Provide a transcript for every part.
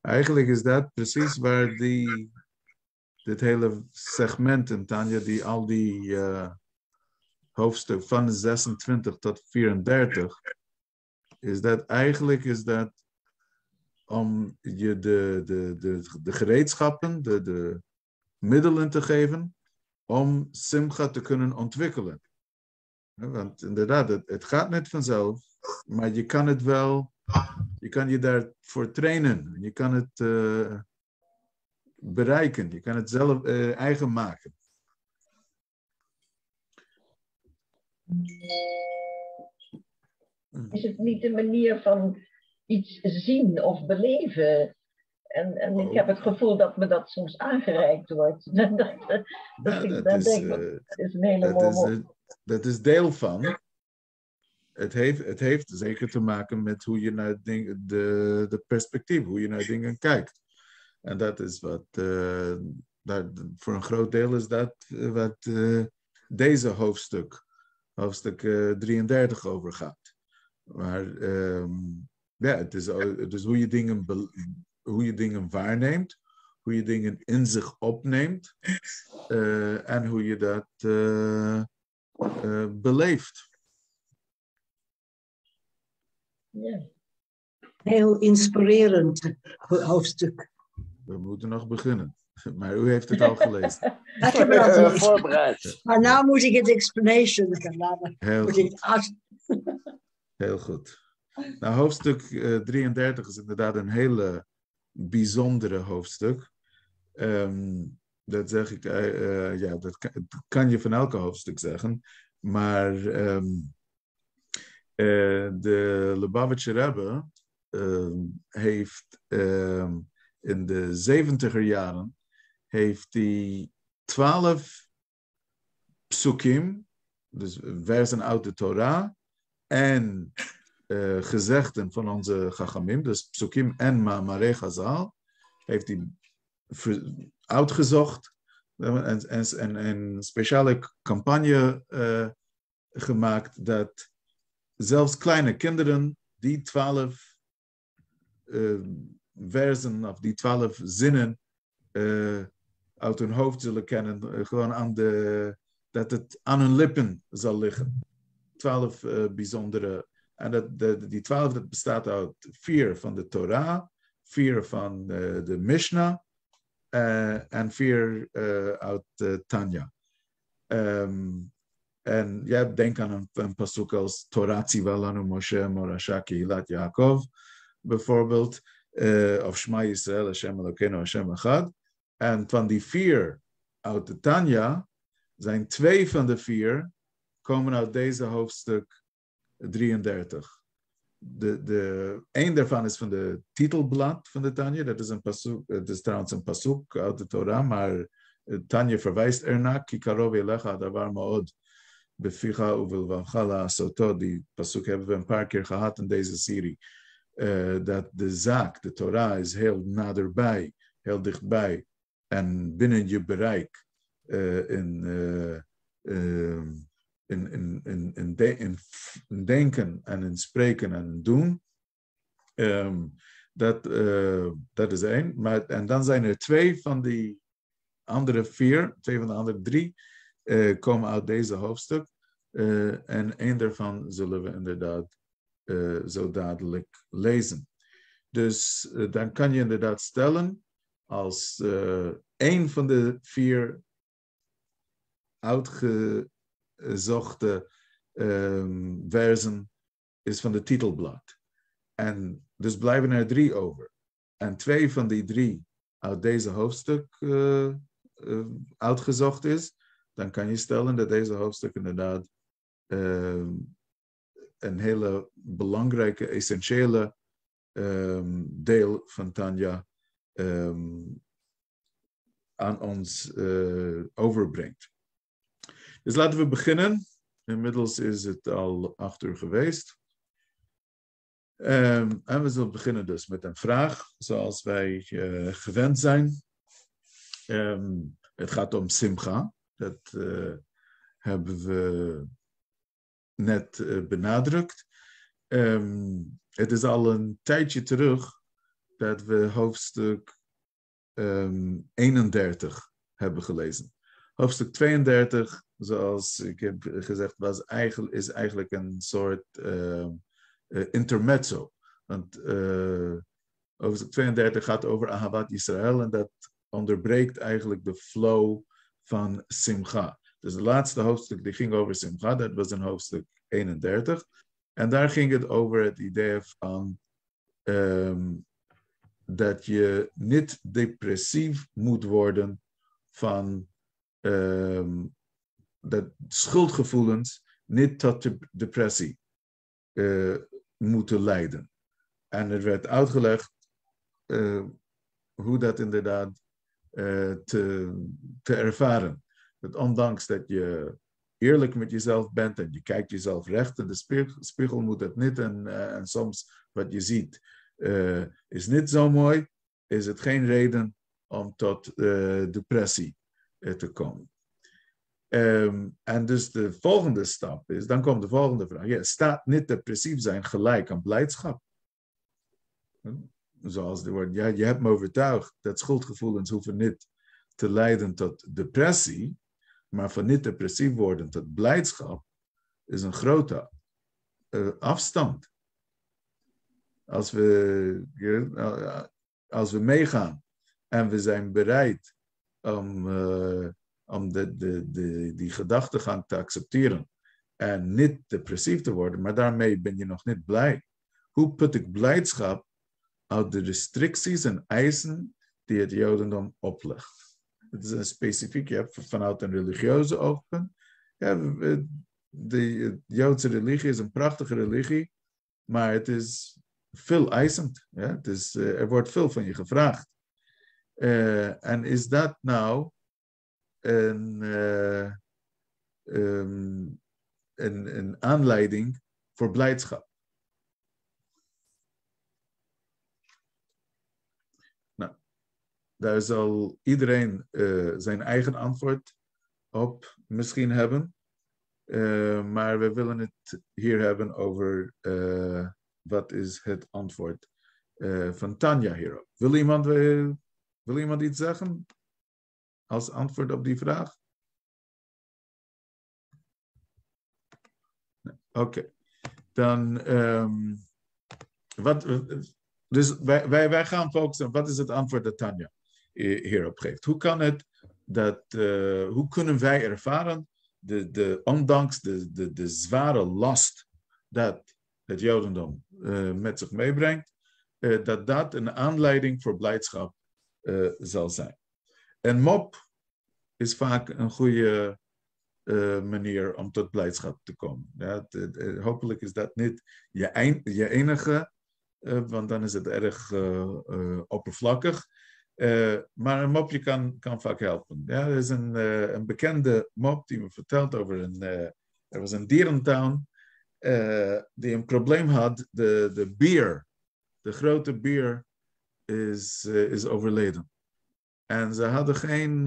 Eigenlijk is dat precies waar die, dit hele segment in Tanja, die al die uh, hoofdstuk van 26 tot 34, is dat eigenlijk is dat om je de, de, de, de gereedschappen, de, de middelen te geven om Simcha te kunnen ontwikkelen. Want inderdaad, het, het gaat niet vanzelf, maar je kan het wel, je kan je daarvoor trainen. Je kan het uh, bereiken, je kan het zelf uh, eigen maken. Is het niet een manier van iets zien of beleven? En, en ik heb het gevoel dat me dat soms aangereikt wordt. dat, dat, Ja, ik- dat dat is, denk ik, eh, dat is een hele Dat is, mooie. eh, dat is deel van. Het heeft, het heeft zeker te maken met hoe je naar dingen, de, de perspectief, hoe je naar dingen kijkt. En dat is wat, eh, dat, voor een groot deel is dat eh, wat eh, deze hoofdstuk, hoofdstuk eh, 33 over gaat. Maar ehm, ja, het is, is hoe, je dingen hoe je dingen waarneemt, hoe je dingen in zich opneemt en hoe je dat beleeft. Ja. Heel inspirerend hoofdstuk. We moeten nog beginnen. Maar u heeft het al gelezen. Ik heb het al gelezen. Voorbereid. Maar nu moet ik het explanation gaan laten. Heel Moet goed. Heel goed. Nou, hoofdstuk eh, 33 is inderdaad een hele bijzondere hoofdstuk. Ehm, dat zeg ik, eh, eh, ja, dat kan, dat kan je van elke hoofdstuk zeggen. Maar ehm, eh, de Lubavitcher Rebbe ehm, heeft ehm, in de zeventiger jaren heeft hij twaalf psukim, dus versen uit de Torah, en eh, gezegden van onze Chachamim, dus Psukim en Ma'amare Chazal, heeft hij uitgezocht eh, en, en, en een speciale campagne eh, gemaakt dat zelfs kleine kinderen die twaalf eh, versen of die twaalf zinnen eh, uit hun hoofd zullen kennen, eh, gewoon aan de, dat het aan hun lippen zal liggen twaalf eh, bijzondere. En dat, de, die twaalf dat bestaat uit vier van de Torah, vier van de Mishnah en vier uit Tanya. Ehm, en ja, denk aan een, een pasuk als Torah Tzivah Moshe Morasha Kehilat Yaakov, bijvoorbeeld, eh, of Shema Yisrael Hashem Elokeinu Hashem Echad. En van die vier uit de Tanya zijn twee van de vier komen uit deze hoofdstuk 33. De, de, een daarvan is van de titelblad van de Tanya. Dat is, een pasuk, het is trouwens een pasuk uit de Torah, maar eh, Tanya verwijst ernaar. Kikarov elecha davar maod beficha uvilvamchala soto. Die pasuk hebben we een paar keer gehad in deze serie. Dat de zaak, de Torah, is heel naderbij, heel dichtbij en binnen je bereik in, eh, ehm, in, in, in, in, in denken en in spreken en doen. Ehm, dat, eh, dat is één. Maar, en dan zijn er twee van die andere vier, twee van de andere drie, eh, komen uit deze hoofdstuk. Eh, en één daarvan zullen we inderdaad eh, zo dadelijk lezen. Dus dan kan je inderdaad stellen, als één van de vier uitgezochte ehm, versen is van de titelblad. En dus blijven er drie over. En twee van die drie uit deze hoofdstuk uitgezocht is, dan kan je stellen dat deze hoofdstuk inderdaad ehm, een hele belangrijke, essentiële ehm, deel van Tanja ehm, aan ons eh, overbrengt. Dus laten we beginnen. Inmiddels is het al acht uur geweest. En we zullen beginnen dus met een vraag, zoals wij eh, gewend zijn. Het gaat om Simcha. Dat eh, hebben we net eh, benadrukt. Ehm, het is al een tijdje terug dat we hoofdstuk ehm, 31 hebben gelezen. Hoofdstuk 32, zoals ik heb gezegd, was eigenlijk, is eigenlijk een soort ehm, eh, intermezzo. Want hoofdstuk 32 gaat over Ahabat Israël en dat onderbreekt eigenlijk de flow van Simcha. Dus het laatste hoofdstuk die ging over Simcha, dat was in hoofdstuk 31. En daar ging het over het idee van ehm, dat je niet depressief moet worden van ehm, dat schuldgevoelens niet tot de depressie eh, moeten leiden. En er werd uitgelegd eh, hoe dat inderdaad te, te ervaren. Dat ondanks dat je eerlijk met jezelf bent en je kijkt jezelf recht in de spiegel, moet het niet. En, eh, en soms wat je ziet eh, is niet zo mooi, is het geen reden om tot eh, depressie eh, te komen. Ehm, en dus de volgende stap is, dan komt de volgende vraag. Ja, staat niet depressief zijn gelijk aan blijdschap? Zoals de woord, ja, je hebt me overtuigd dat schuldgevoelens hoeven niet te leiden tot depressie, maar van niet depressief worden tot blijdschap is een grote eh, afstand. Als we, eh, als we meegaan en we zijn bereid om, eh, om de, de, de, die gedachtegang te accepteren en niet depressief te worden, maar daarmee ben je nog niet blij. Hoe put ik blijdschap uit de restricties en eisen die het Jodendom oplegt? Het is een specifiek, je hebt vanuit een religieuze oogpunt. Ja, de Joodse religie is een prachtige religie, maar het is veel eisend. Ja? Het is, eh, er wordt veel van je gevraagd. Eh, en is dat nou een, eh, ehm, een, een aanleiding voor blijdschap? Nou, daar zal iedereen eh, zijn eigen antwoord op misschien hebben. Eh, maar we willen het hier hebben over eh, wat is het antwoord van Tanja hierop. Wil iemand, wil iemand iets zeggen als antwoord op die vraag? Oké, dan ehm, wat, dus wij, wij, wij gaan focussen op wat is het antwoord dat Tanja hierop geeft. Hoe kan het dat, eh, hoe kunnen wij ervaren de, de, ondanks de, de, de zware last dat het Jodendom eh, met zich meebrengt, eh, dat dat een aanleiding voor blijdschap eh, zal zijn. En mop is vaak een goede eh, manier om tot blijdschap te komen. Ja, eh, hopelijk is dat niet je, ein- je enige, eh, want dan is het erg eh, eh, oppervlakkig. Eh, maar een mopje kan, kan vaak helpen. Er is een, eh, een bekende mop die me vertelt over een. eh, er was een dierentuin die een probleem had. De, de bier, de grote bier, is, is overleden. En ze hadden geen.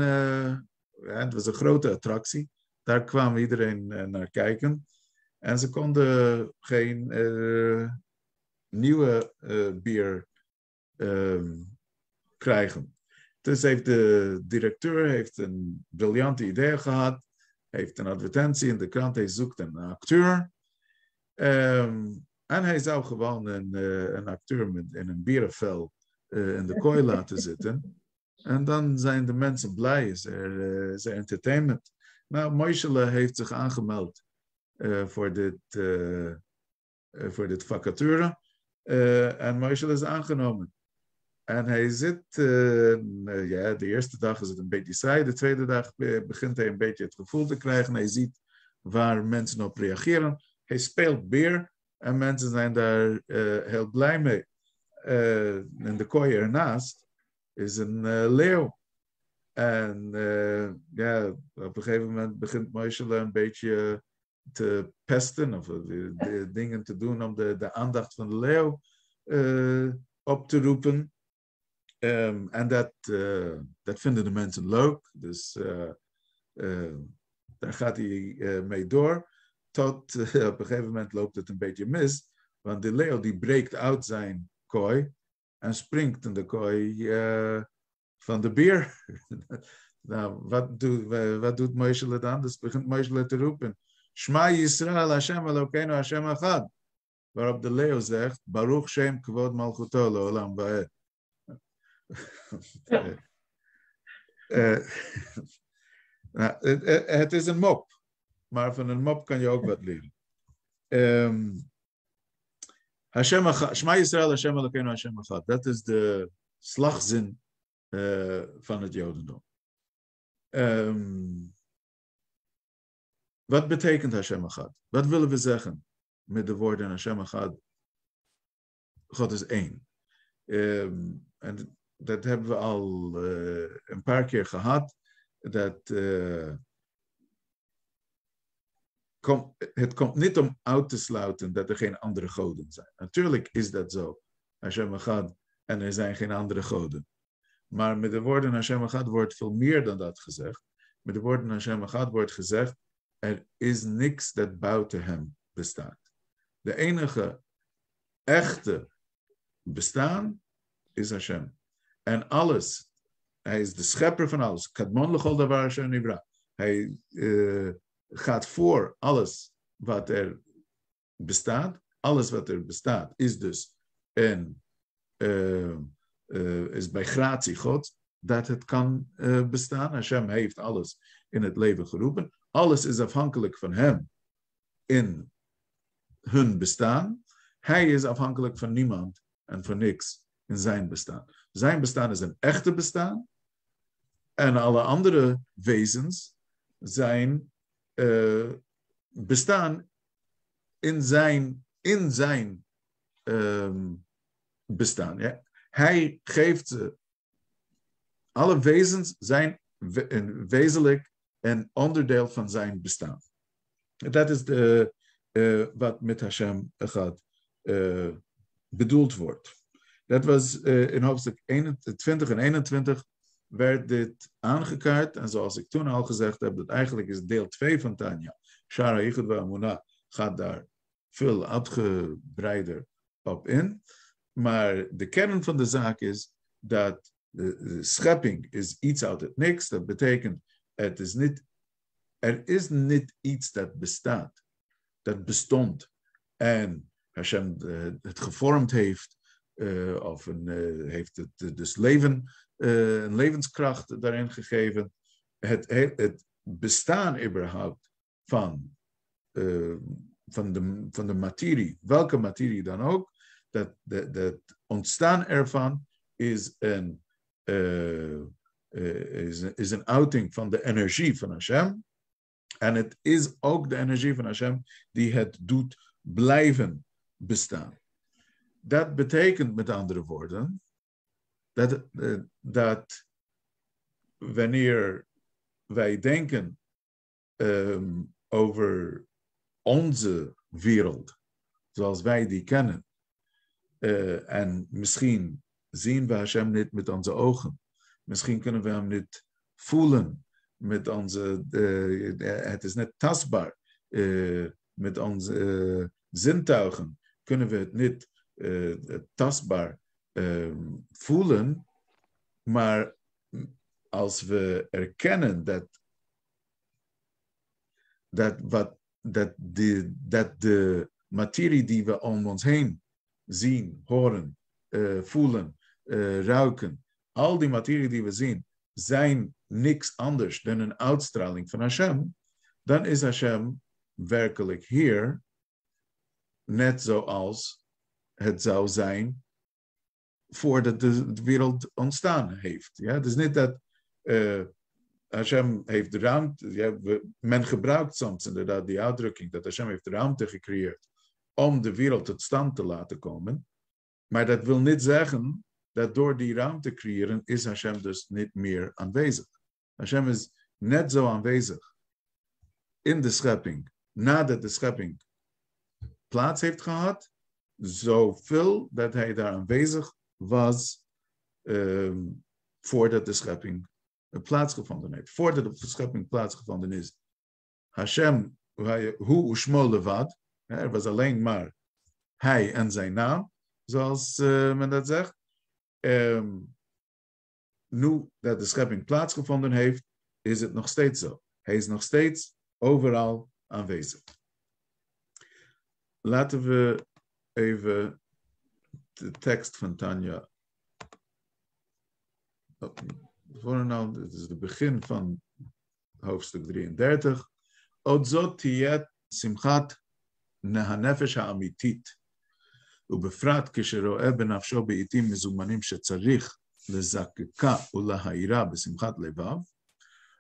het was een grote attractie. Daar kwam iedereen naar kijken. En ze konden geen nieuwe eh, bier ehm, krijgen. Dus heeft de directeur heeft een briljante idee gehad. Heeft een advertentie in de krant. Hij zoekt een acteur. Ehm, en hij zou gewoon een, eh, een acteur met, in een bierenvel eh, in de kooi laten zitten. En dan zijn de mensen blij. Is er, eh, is er entertainment. Nou, Moishele heeft zich aangemeld voor, dit, voor dit vacature. En Moishele is aangenomen. En hij zit, eh, eh, ja, de eerste dag is het een beetje saai. De tweede dag eh, begint hij een beetje het gevoel te krijgen. Hij ziet waar mensen op reageren. Hij speelt beer en mensen zijn daar heel blij mee. In de kooi ernaast is een leeuw. En ja, op een gegeven moment begint Moishele een beetje te pesten of de, dingen te doen om de, de aandacht van de leeuw op te roepen. Ehm, en dat, eh, dat vinden de mensen leuk. Dus eh, eh, daar gaat hij mee door. Tot op een gegeven moment loopt het een beetje mis. Want de leeuw die breekt uit zijn kooi. en springt in de kooi van de beer. nou, wat, doet, wat doet dan? Dus begint Moshe te roepen. Shma Yisrael Hashem Elokeinu Hashem Echad. Waarop de leeuw zegt, Baruch Shem Kvod Malchuto Leolam Ba'ed. uh, nou, het, het, is een mop, maar van een mop kan je ook wat leren. Um, Hashem Shema Yisrael Hashem Elokeinu Hashem Echad. Dat is de slagzin uh, van het Jodendom. Um, wat betekent Hashem Echad? Wat willen we zeggen met de woorden Hashem Echad? God is één. Um, en dat hebben we al uh, een paar keer gehad. Dat kom, het komt niet om uit te sluiten dat er geen andere goden zijn. Natuurlijk is dat zo. Hashem Echad en er zijn geen andere goden. Maar met de woorden Hashem Echad wordt veel meer dan dat gezegd. Met de woorden Hashem Echad wordt gezegd er is niks dat buiten hem bestaat. De enige echte bestaan is Hashem. En alles, hij is de schepper van alles. Kadmon lechol davar nivra. Hij uh, gaat voor alles wat er bestaat. Alles wat er bestaat is dus een, uh, uh, is bij gratie God dat het kan bestaan. Hashem heeft alles in het leven geroepen. Alles is afhankelijk van Hem in hun bestaan. Hij is afhankelijk van niemand en van niks in zijn bestaan. Zijn bestaan is een echte bestaan. En alle andere wezens zijn uh, bestaan in zijn, in zijn um, bestaan. Hij geeft. Alle wezens zijn we wezenlijk een onderdeel van zijn bestaan. Dat is de, uh, wat met Hashem gaat uh, bedoeld wordt. Dat was uh, in hoofdstuk 20 en 21 werd dit aangekaart. En zoals ik toen al gezegd heb, dat eigenlijk is deel 2 van Tanya. Shara Yichudwa Amuna gaat daar veel uitgebreider op in. Maar de kern van de zaak is dat de, schepping is iets uit het niks. Dat betekent het is niet, er is niet iets dat bestaat, dat bestond en Hashem uh, het gevormd heeft, of een, uh, heeft het dus leven, een levenskracht daarin gegeven. Het, het bestaan überhaupt van, van, de, van de materie, welke materie dan ook, dat, dat, dat ontstaan ervan is een is, is een uiting van de energie van Hashem. En het is ook de energie van Hashem die het doet blijven bestaan. Dat betekent met andere woorden dat, uh, dat wanneer wij denken um, over onze wereld, zoals wij die kennen, uh, en misschien zien we Hashem niet met onze ogen, Misschien kunnen we hem niet voelen met onze, uh, het is net tastbaar. Met onze zintuigen kunnen we het niet tastbaar ehm, voelen, maar als we erkennen dat, dat, wat, dat, de, dat de materie die we om ons heen zien, horen, voelen, ruiken, al die materie die we zien, zijn niks anders dan een uitstraling van Hashem, dan is Hashem werkelijk hier, net zoals het zou zijn voordat de, wereld ontstaan heeft. Ja? Het is niet dat uh, Hashem heeft de ruimte, ja, we, men gebruikt soms inderdaad die uitdrukking dat Hashem heeft de ruimte gecreëerd om de wereld tot stand te laten komen. Maar dat wil niet zeggen dat door die ruimte creëren is Hashem dus niet meer aanwezig. Hashem is net zo aanwezig in de schepping, nadat de schepping plaats heeft gehad, zoveel dat hij daar aanwezig was um, voordat de schepping plaatsgevonden heeft. Voordat de schepping plaatsgevonden is. Hashem, hoe Ushmo levad, er was alleen maar hij en zijn naam, zoals uh, men dat zegt. ehm, nu dat de schepping plaatsgevonden heeft, is het nog steeds zo. Hij is nog steeds overal aanwezig. Laten we even de tekst van Tanja. Oh, Voor nou, dit is het begin van hoofdstuk 33. Odzot tiyet simchat נהנפש האמיתית, ובפרט כשרואה בנפשו בעיתים מזומנים שצריך לזקקה ולהאירה בשמחת לבב,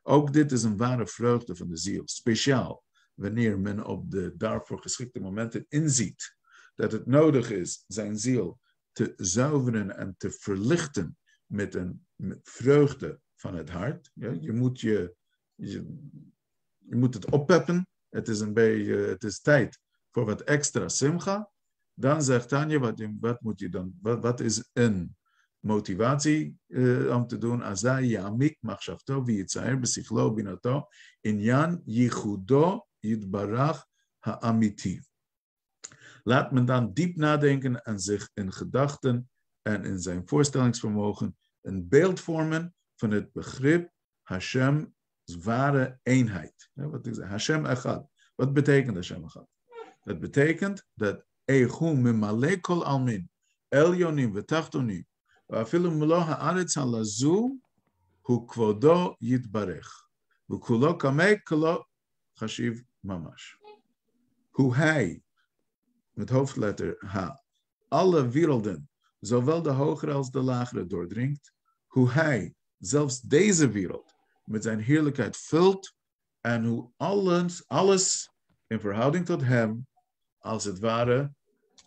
ook dit is een ware vreugde van de ziel, speciaal wanneer men op de daarvoor geschikte momenten inziet dat het nodig is zijn ziel te zuiveren en te verlichten met een vreugde van het hart. Je, moet je, je, moet het oppeppen. Het is, een beetje, het is tijd voor wat extra simcha. Dan zegt Tanja, wat, wat is een motivatie uh, om te doen? Azai yamik machshavto v'yitzair b'sichlo binato inyan yichudo yitbarach ha'amiti. Laat men dan diep nadenken en zich in gedachten en in zijn voorstellingsvermogen een beeld vormen van het begrip Hashem ware eenheid. Ja, wat is Hashem Echad. Wat betekent Hashem Echad? Dat betekent dat Ehu mimale kol almin, elyonim vetachtonim, ואפילו מלוא הארץ הלזו הוא כבודו יתברך, וכולו קמא כולו חשיב ממש. Hoe hij, met hoofdletter H, alle werelden, zowel de hogere als de lagere, doordringt, hoe hij zelfs deze wereld met zijn heerlijkheid vult en hoe alles, alles in verhouding tot hem, als het ware,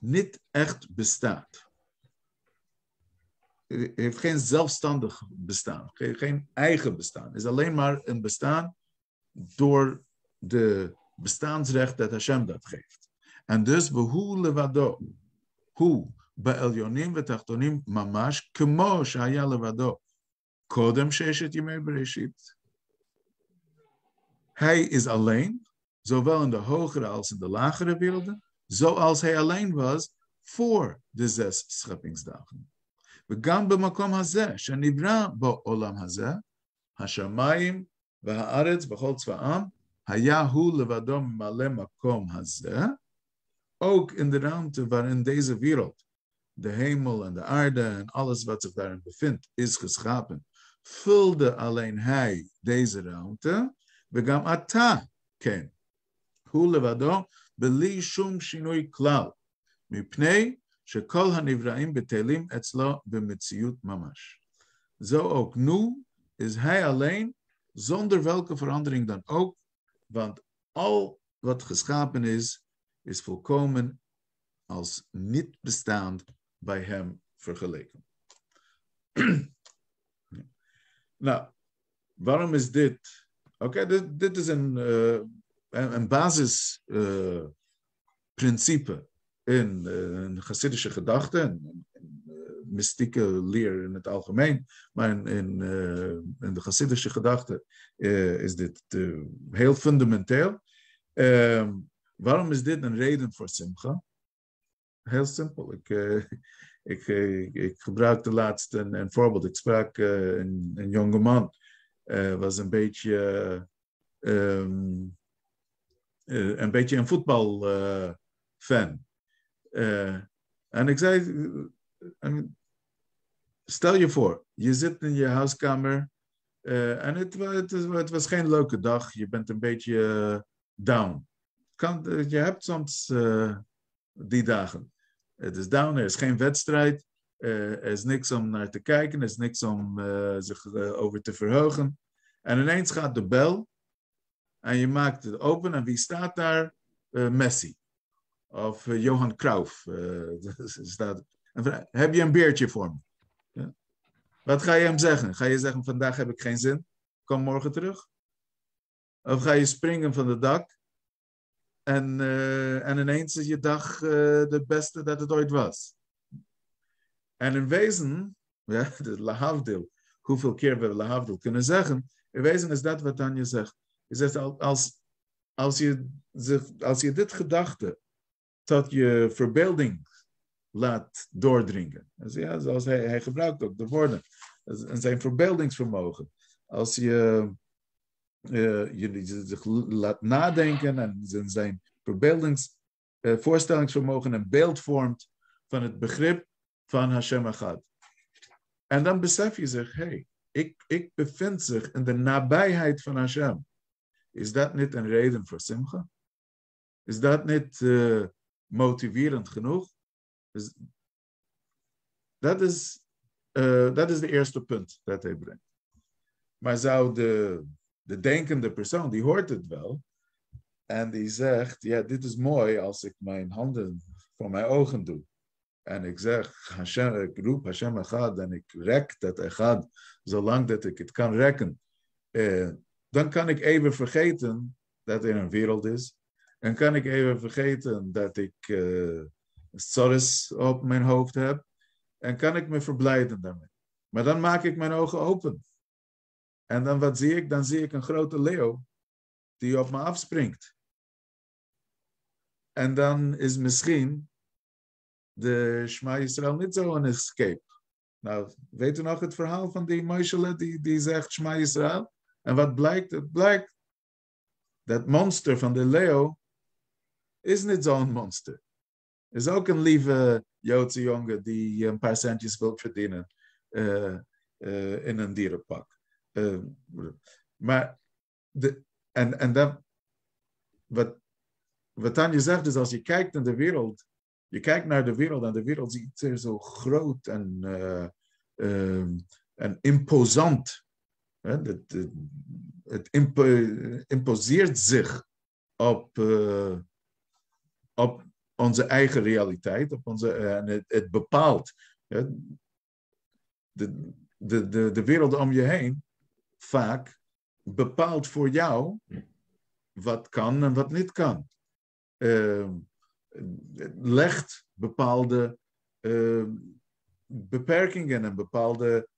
niet echt bestaat. Het heeft geen zelfstandig bestaan, geen, eigen bestaan. Het is alleen maar een bestaan door de bestaansrecht dat Hashem dat geeft. En dus, behu levado, hoe בעליונים ותחתונים ממש, כמו שהיה לבדו קודם ששת ימי בראשית. Hij is alleen, zowel in de hogere als in de lagere werelden, zoals hij alleen was voor de zes scheppingsdagen. וגם במקום הזה, שנברא בו עולם הזה, השמיים והארץ בכל צבאם, היה הוא לבדו ממלא מקום הזה, ook in de ruimte waarin deze wereld, de hemel en de aarde en alles wat zich daarin bevindt, is geschapen, vulde alleen hij deze ruimte. Begam ata ken. Hu levado beli shum shinoi klal. Mipnei shekol hanivraim betelim etzlo b'metziut mamash. Zo ook nu is hij alleen, zonder welke verandering dan ook, want al wat geschapen is, is volkomen als niet bestaand bij hem vergeleken. nou, waarom is dit? Oké, dit, dit, is een, uh, een basisprincipe uh, in uh, een Hasidische gedachte, een mystieke leer in het algemeen, maar in, in, in de Hasidische gedachte is dit heel fundamenteel. Ehm, waarom is dit een reden voor Simcha? Heel simpel. Ik, uh, ik, uh, ik gebruikte laatst een, een voorbeeld. Ik sprak uh, een, een jonge man. was een beetje, um, een beetje een voetbalfan. en ik zei, stel je voor, je zit in je huiskamer en het, het, was geen leuke dag. Je bent een beetje down. Kan, je hebt soms die dagen. Het is down, er is geen wedstrijd. Uh, er is niks om naar te kijken, er is niks om zich over te verheugen. En ineens gaat de bel en je maakt het open en wie staat daar? Messi of Johan Cruijff. staat. Heb je een beertje voor me? Ja? Wat ga je hem zeggen? Ga je zeggen vandaag heb ik geen zin, kom morgen terug? Of ga je springen van het dak en, uh, en ineens is je dag uh, de beste dat het ooit was. En in wezen, ja, de lahavdil, hoeveel keer we lahavdil kunnen zeggen, in wezen is dat wat Tanja zegt. Je zegt, als, als, je, als je dit gedachte tot je verbeelding laat doordringen. Dus ja, zoals hij, hij gebruikt ook de woorden. En zijn verbeeldingsvermogen. Als je, je zich laat nadenken en zijn verbeeldings, uh, voorstellingsvermogen een beeld vormt van het begrip van Hashem Echad. En dan besef je zich, hey, ik, ik bevind zich in de nabijheid van Hashem. Is dat niet een reden voor Simcha? Is dat niet uh, motiverend genoeg? Dat is, uh, dat is de eerste punt dat hij brengt. Maar zou de, de denkende persoon, die hoort het wel, en die zegt, ja, dit is mooi als ik mijn handen voor mijn ogen doe. En ik zeg, Hashem, ik roep Hashem Echad en ik rek dat Echad, zolang dat ik het kan rekken. Eh, dan kan ik even vergeten dat er een wereld is. En kan ik even vergeten dat ik uh, op mijn hoofd heb. En kan ik me verblijden daarmee. Maar dan maak ik mijn ogen open. En dan wat zie ik? Dan zie ik een grote leeuw die op me afspringt. En dan is misschien de Shema Yisrael niet zo een escape. Nou, weet u nog het verhaal van die Moishele die, die zegt Shema Yisrael? En wat blijkt? Het blijkt dat monster van de leeuw is niet zo'n monster. Is ook een lieve Joodse jongen die een paar centjes wil verdienen uh, uh, in een dierenpak. Uh, maar, de, en, en dat, wat, wat Tanja zegt is, als je kijkt naar de wereld, je kijkt naar de wereld en de wereld ziet er zo groot en, en imposant het, het imposeert zich op, op onze eigen realiteit, op onze, en het, het bepaalt de, de, de, de wereld om je heen vaak bepaalt voor jou wat kan en wat niet kan. Uh, legt bepaalde beperkingen en bepaalde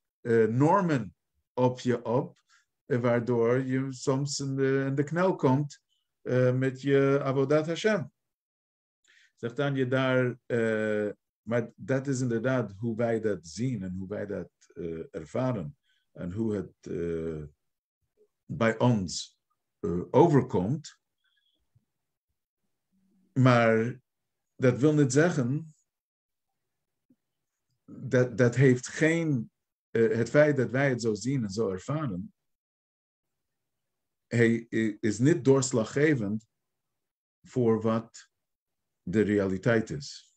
normen op je op, waardoor je soms in de, in de knel komt uh, met je Avodat Hashem. Zegt dan je daar, maar dat is inderdaad hoe wij dat zien en hoe wij dat ervaren en hoe het bij ons overkomt. Maar dat wil niet zeggen dat dat heeft geen uh, het feit dat wij het zo zien en zo ervaren, hij is niet doorslaggevend voor wat de realiteit is.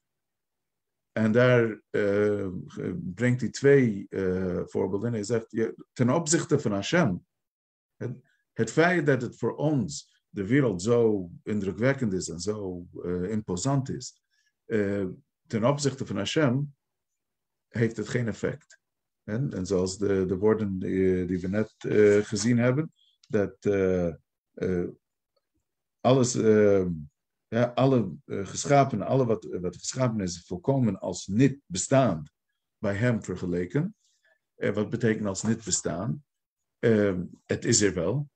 En daar uh, brengt hij twee uh, voorbeelden. Hij zegt, ten opzichte van Hashem, het, het, feit dat het voor ons de wereld zo indrukwekkend is en zo uh, imposant is, ten opzichte van Hashem, heeft het geen effect. En, en zoals de, de woorden die, die we net gezien hebben, dat alles, alle geschapen, alle wat, wat geschapen is, volkomen als niet bestaand bij hem vergeleken. wat betekent als niet bestaan? het is er wel.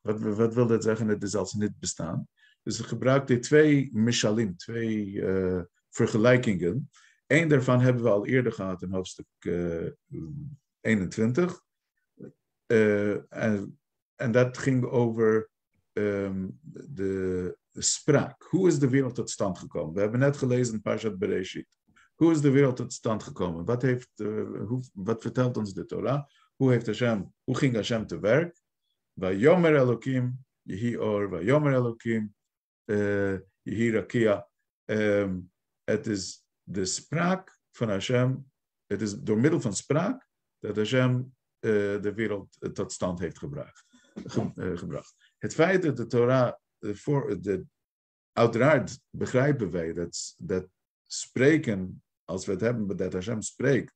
Wat, wat wil dat zeggen? Het is als niet bestaan. Dus gebruikt hij twee mishalim, twee vergelijkingen. Eén daarvan hebben we al eerder gehad in hoofdstuk uh, eh, 21. Uh, eh, en, en, dat ging over um, de, spraak. Hoe is de wereld tot stand gekomen? We hebben net gelezen in Parashat Bereshit. Hoe is de wereld tot stand gekomen? Wat, heeft, uh, hoe, wat vertelt ons de Torah? Hoe, heeft Hashem, hoe ging Hashem te werk? Yomer Elohim, Yehi Or, Yomer Elohim, uh, Yehi Rakia. Um, het is de spraak van Hashem, het is door middel van spraak dat Hashem uh, de wereld tot stand heeft gebracht. Ge, gebracht. Het feit dat de Torah, uh, voor, de, uiteraard begrijpen wij dat, dat spreken, als we het hebben dat Hashem spreekt,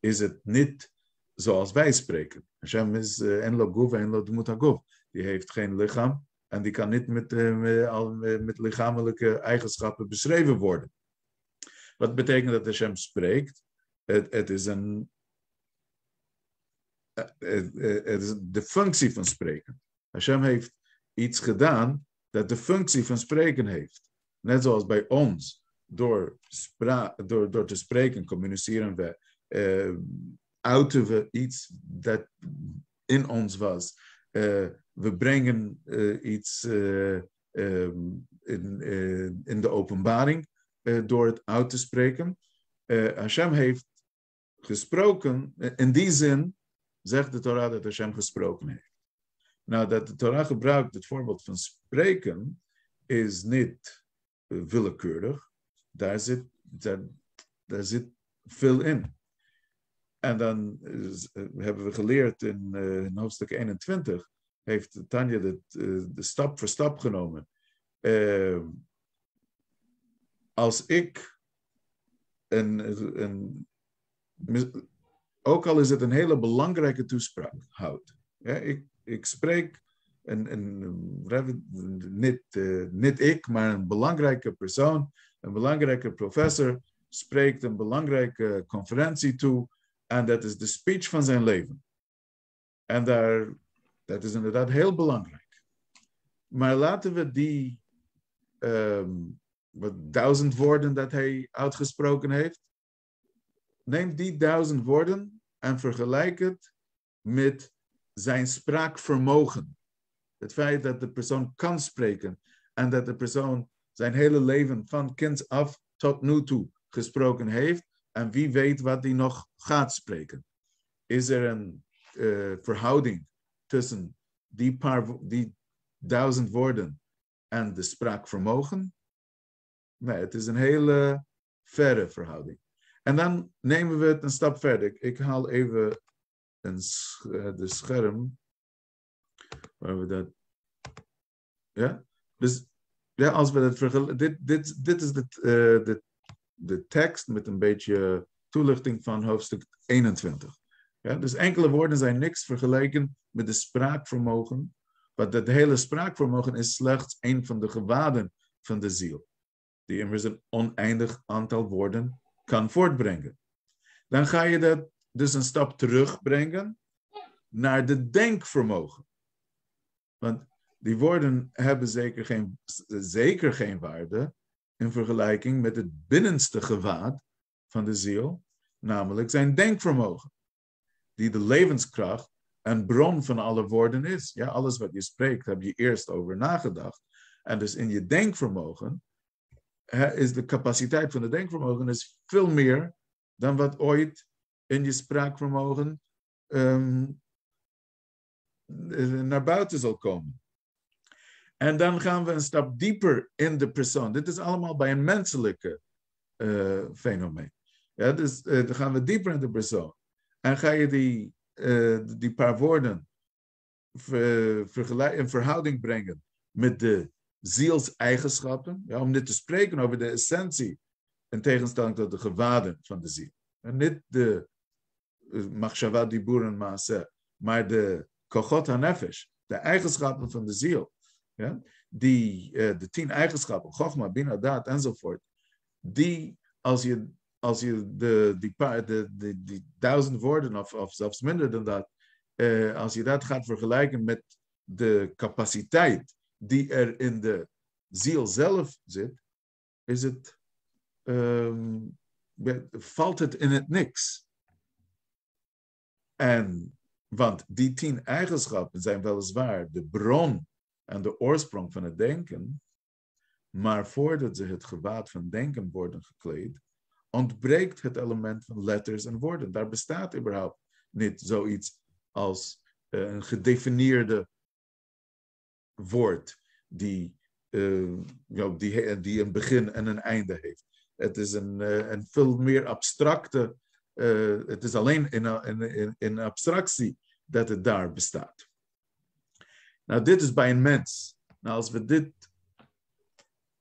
is het niet zoals wij spreken. Hashem is en lo en lo. Die heeft geen lichaam en die kan niet met, met, met lichamelijke eigenschappen beschreven worden. Wat betekent dat Hashem spreekt? Het, het is een. Het is de functie van spreken. Hashem heeft iets gedaan dat de functie van spreken heeft. Net zoals bij ons door, spra door, door te spreken communiceren we, uh, uiten we iets dat in ons was. Uh, we brengen uh, iets um, in, in de openbaring door het uit te spreken. Hashem heeft gesproken, in die zin zegt de Torah dat Hashem gesproken heeft. Nou, dat de Torah gebruikt het voorbeeld van spreken, is niet willekeurig. Daar zit, daar, zit veel in. En dan hebben we geleerd in, in, hoofdstuk 21, heeft Tanja de, de stap voor stap genomen. Uh, als ik een, ook al is het een hele belangrijke toespraak houd. Ja, ik, ik spreek een, niet, niet ik, maar een belangrijke persoon, een belangrijke professor, spreekt een belangrijke conferentie toe en dat is de speech van zijn leven. En daar, dat is inderdaad heel belangrijk. Maar laten we die um, wat duizend woorden dat hij uitgesproken heeft, neem die duizend woorden en vergelijk het met zijn spraakvermogen. Het feit dat de persoon kan spreken en dat de persoon zijn hele leven van kind af tot nu toe gesproken heeft en wie weet wat hij nog gaat spreken. Is er een uh, verhouding tussen die, paar, die duizend woorden en de spraakvermogen? Nee, het is een hele verre verhouding. En dan nemen we het een stap verder. Ik haal even een, uh, de scherm waar we dat. Ja, dus ja, als we dat vergelijken. Dit, dit, dit is de, uh, de de tekst met een beetje toelichting van hoofdstuk 21. Ja, dus enkele woorden zijn niks vergeleken met de spraakvermogen. Want het hele spraakvermogen is slechts een van de gewaden van de ziel. Die immers een oneindig aantal woorden kan voortbrengen. Dan ga je dat dus een stap terugbrengen naar de denkvermogen. Want die woorden hebben zeker geen, zeker geen waarde in vergelijking met het binnenste gewaad van de ziel, namelijk zijn denkvermogen, die de levenskracht en bron van alle woorden is. Ja, alles wat je spreekt, heb je eerst over nagedacht. En dus in je denkvermogen is de capaciteit van het denkvermogen is veel meer dan wat ooit in je spraakvermogen um, naar buiten zal komen. En dan gaan we een stap dieper in de persoon. Dit is allemaal bij een menselijke uh, fenomeen. Ja, dus uh, dan gaan we dieper in de persoon. En ga je die, die paar woorden in verhouding brengen met de zielseigenschappen. Ja, om niet te spreken over de essentie. In tegenstelling tot de gewaden van de ziel. En niet de machshava diburen maase, maar de kochot hanefesh. De eigenschappen van de ziel ja, die, de tien eigenschappen, Chogma, Bina, Daad enzovoort, die als je, als je de, die, paar, de, de, die duizend woorden of, of zelfs minder dan dat, uh, als je dat gaat vergelijken met de capaciteit die er in de ziel zelf zit, is het, um, valt het in het niks. En, want die tien eigenschappen zijn weliswaar de bron en de oorsprong van het denken, maar voordat ze het gewaad van denken worden gekleed, ontbreekt het element van letters en woorden. Daar bestaat überhaupt niet zoiets als uh, een gedefinieerde woord die, uh, die, die een begin en een einde heeft. Het is een, uh, een veel meer abstracte, het is alleen in, in, in abstractie dat het daar bestaat. Nou, dit is bij een mens. Nou, als we dit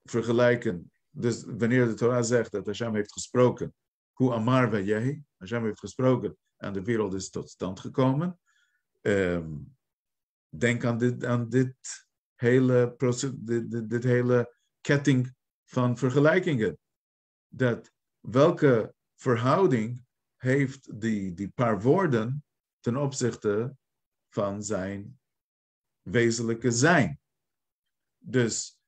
vergelijken, dus wanneer de Torah zegt dat Hashem heeft gesproken, hoe amar we jij, Hashem heeft gesproken en de wereld is tot stand gekomen. Um, denk aan dit, aan dit hele, dit, dit, dit hele ketting van vergelijkingen. Dat welke verhouding heeft die, die paar woorden ten opzichte van zijn wezenlijke zijn. Dus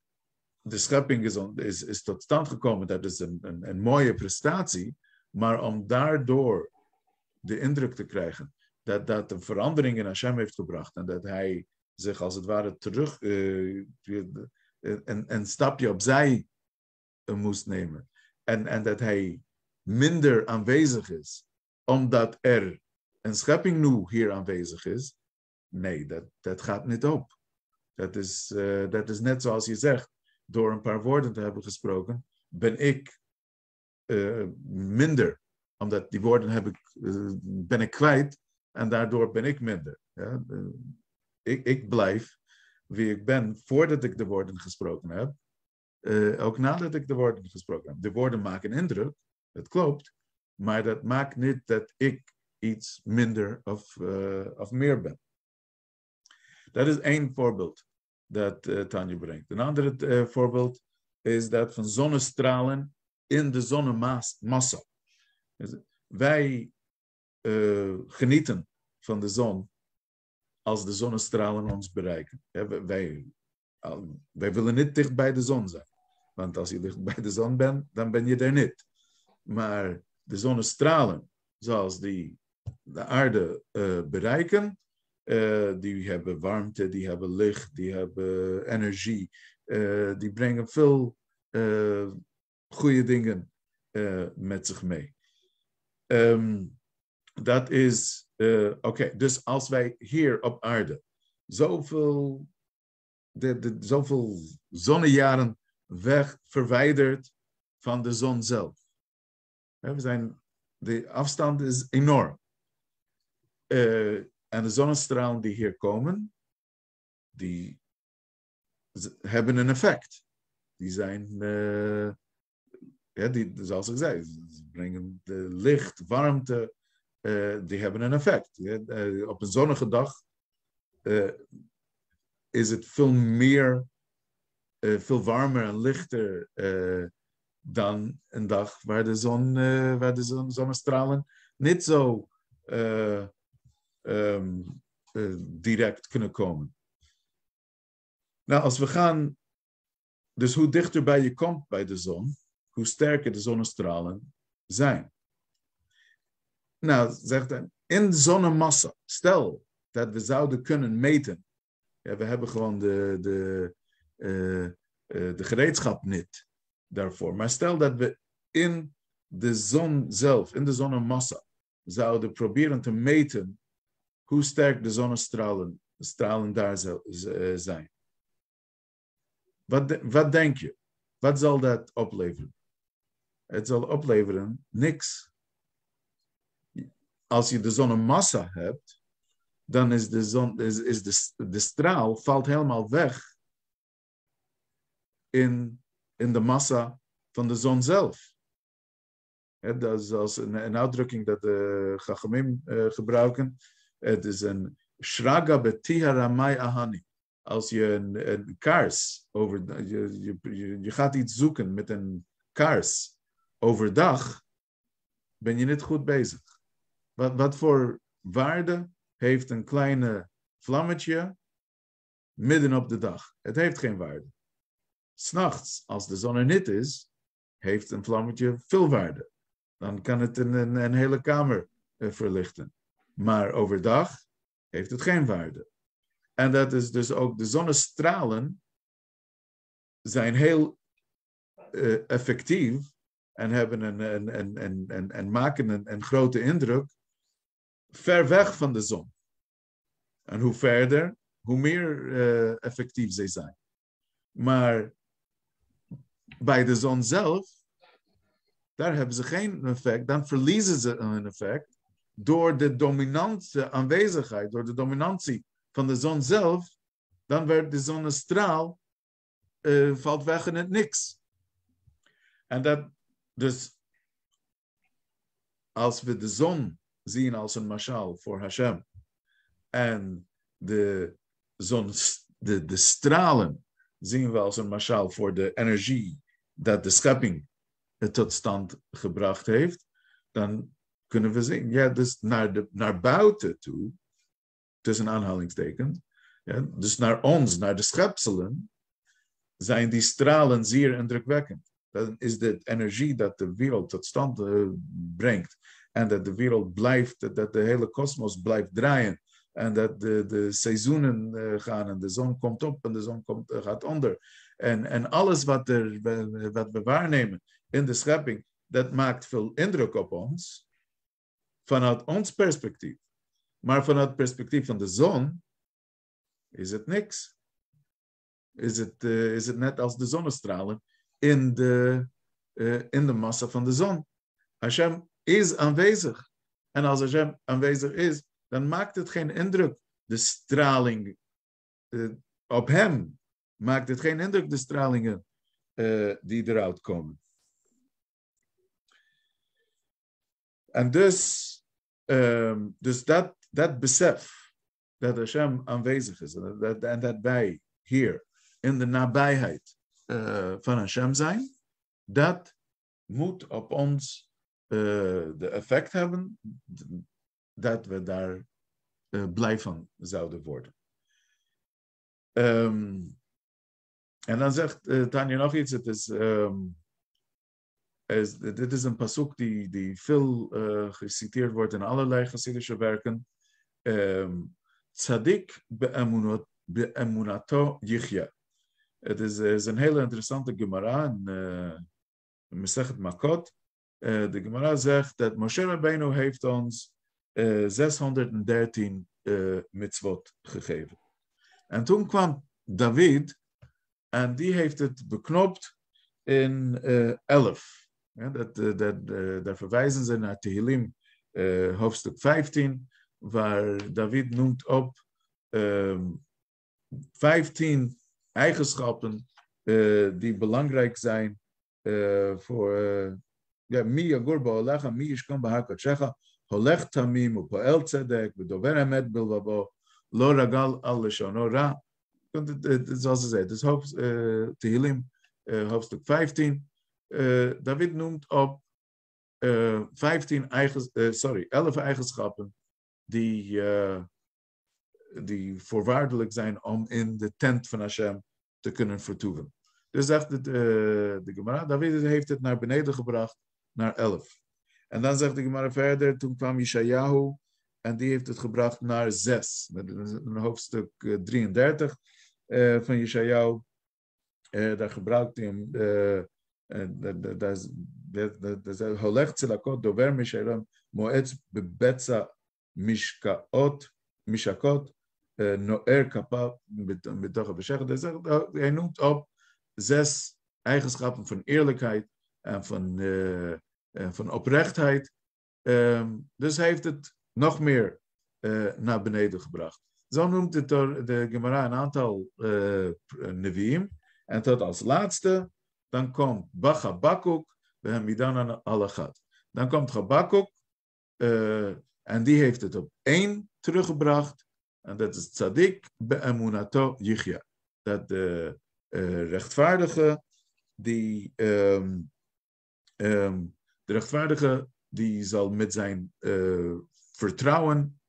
de schepping is, is, is tot stand gekomen, dat is een, een, een mooie prestatie, maar om daardoor de indruk te krijgen dat dat een verandering in Hashem heeft gebracht en dat hij zich als het ware terug, eh, een, een stapje opzij eh, moest nemen. En, en dat hij minder aanwezig is, omdat er een schepping nu hier aanwezig is, nee, dat, dat gaat niet op. Dat is, eh, dat is net zoals je zegt, door een paar woorden te hebben gesproken, ben ik eh, minder. Omdat die woorden heb ik, eh, ben ik kwijt en daardoor ben ik minder. Ja? Ik, ik blijf wie ik ben voordat ik de woorden gesproken heb, ook nadat ik de woorden gesproken heb. De woorden maken indruk, dat klopt, maar dat maakt niet dat ik iets minder of, eh, of meer ben. Dat is één voorbeeld dat uh, Tanja brengt. Een ander uh, voorbeeld is dat van zonnestralen in de zonnemassa. Dus wij genieten van de zon als de zonnestralen ons bereiken. Wij, wij willen niet dicht bij de zon zijn. Want als je dicht bij de zon bent, dan ben je er niet. Maar de zonnestralen, zoals die de aarde uh, bereiken, uh, die hebben warmte, die hebben licht, die hebben energie. Uh, die brengen veel goede dingen met zich mee. Um, dat is, oké, dus als wij hier op aarde zoveel, de, zoveel zonnejaren weg verwijderd van de zon zelf. We zijn, de afstand is enorm. Uh, en de zonnestralen die hier komen, die hebben een effect. Die zijn, uh, ja, die, zoals ik zei, ze brengen de licht, warmte, uh, die hebben een effect. Op een zonnige dag is het veel meer, veel warmer en lichter dan een dag waar de, zon, waar de zon, zonnestralen niet zo um, uh, direct kunnen komen. Nou, als we gaan, dus hoe dichter bij je komt bij de zon, hoe sterker de zonnestralen zijn. Nou, zegt hij, in zonnemassa, stel dat we zouden kunnen meten. Ja, we hebben gewoon de, de, de gereedschap niet daarvoor. Maar stel dat we in de zon zelf, in de zonnemassa, zouden proberen te meten hoe sterk de zonnestralen stralen daar zijn. Wat, wat denk je? Wat zal dat opleveren? Het zal opleveren niks. Als je de zonnemassa hebt, dan is de, zon, is, is de, de straal valt helemaal weg in, in de massa van de zon zelf. Dat is als een, een uitdrukking dat de Chachamim uh, gebruiken. Het is een shraga betiharamai ahani. Als je een, een kaars over, je, je, je gaat iets zoeken met een kaars overdag, ben je niet goed bezig. Wat, wat voor waarde heeft een kleine vlammetje midden op de dag? Het heeft geen waarde. S'nachts, als de zon er niet is, heeft een vlammetje veel waarde. Dan kan het een, een, hele kamer uh, verlichten. Maar overdag heeft het geen waarde. En dat is dus ook de zonnestralen zijn heel uh, effectief en hebben een, een, een, een, een, en maken een, een grote indruk ver weg van de zon. En hoe verder, hoe meer uh, effectief zij zijn. Maar bij de zon zelf, daar hebben ze geen effect, dan verliezen ze een effect door de dominante aanwezigheid, door de dominantie van de zon zelf, dan werd de zonnestraal uh, valt weg in het niks. En dat dus als we de zon zien als een mashal voor Hashem en de zon, de, de stralen zien we als een mashal voor de energie dat de schepping tot stand gebracht heeft, dan kunnen we zien. Ja, dus naar, de, naar buiten toe, tussen aanhalingstekens, ja, dus naar ons, naar de schepselen, zijn die stralen zeer indrukwekkend. Dan is de energie dat de wereld tot stand uh, brengt. En dat de wereld blijft, dat de hele kosmos blijft draaien. En dat de, de seizoenen uh, gaan en de zon komt op en de zon komt, uh, gaat onder. En, en alles wat, er, wat we waarnemen in de schepping, dat maakt veel indruk op ons. Vanuit ons perspectief. Maar vanuit het perspectief van de zon is het niks. Is het, uh, is het net als de zonnestralen in de, uh, in de massa van de zon. Hashem is aanwezig. En als Hashem aanwezig is, dan maakt het geen indruk, de straling uh, op hem. Maakt het geen indruk, de stralingen die eruit komen. En dus, um, dus dat, dat besef dat Hashem aanwezig is en dat, wij hier in de nabijheid uh, van Hashem zijn, dat moet op ons uh, de effect hebben dat we daar blij van zouden worden. Um, en dan zegt Tanja nog iets, het is, um, is, dit is een pasuk die, die veel geciteerd wordt in allerlei Hasidische werken. Um, Tzadik be'emunato yichya. Het is, is, een hele interessante Gemara in uh, Mesechet Makot. Uh, de Gemara zegt dat Moshe Rabbeinu heeft ons uh, 613 mitzvot gegeven. En toen kwam David en die heeft het beknopt in 11. Ja, dat, dat, daar verwijzen ze naar Tehillim hoofdstuk 15 waar David noemt op um, 15 eigenschappen uh, die belangrijk zijn uh, voor ja, mi yagur ba'olecha, mi yishkam b'hakatchecha, holech tamim, u'poel tzedek, v'dover emet bilvabo, lo ragal al leshono ra. Zoals ze zei, dus hoofd, uh, Tehillim, uh, hoofdstuk 15. Uh, David noemt op uh, 15 eigen, uh, sorry, 11 eigenschappen die, die voorwaardelijk zijn om in de tent van Hashem te kunnen vertoeven. Dus zegt het, de Gemara, David heeft het naar beneden gebracht, naar 11. En dan zegt de Gemara verder, toen kwam Yeshayahu en die heeft het gebracht naar 6. Met een hoofdstuk 33 uh, van Yeshayahu. Uh, daar gebruikt hij hem, daar zegt Holech Tzilakot Dover Misharam Moetz Bebetza Mishkaot, Mishakot, Noer Kappa, Betocha Beshech. Hij noemt op zes eigenschappen van eerlijkheid en van, van oprechtheid. Um, dus hij heeft het nog meer naar beneden gebracht. Zo noemt het de Gemara een aantal uh, Nevi'im. En tot als laatste, dan komt Bachabakuk, we hebben dan komt Habakuk, uh, en die heeft het op één teruggebracht. En dat is tzadik be'emunato yichya. Dat de rechtvaardige, die, um, um, de rechtvaardige, die zal met zijn vertrouwen,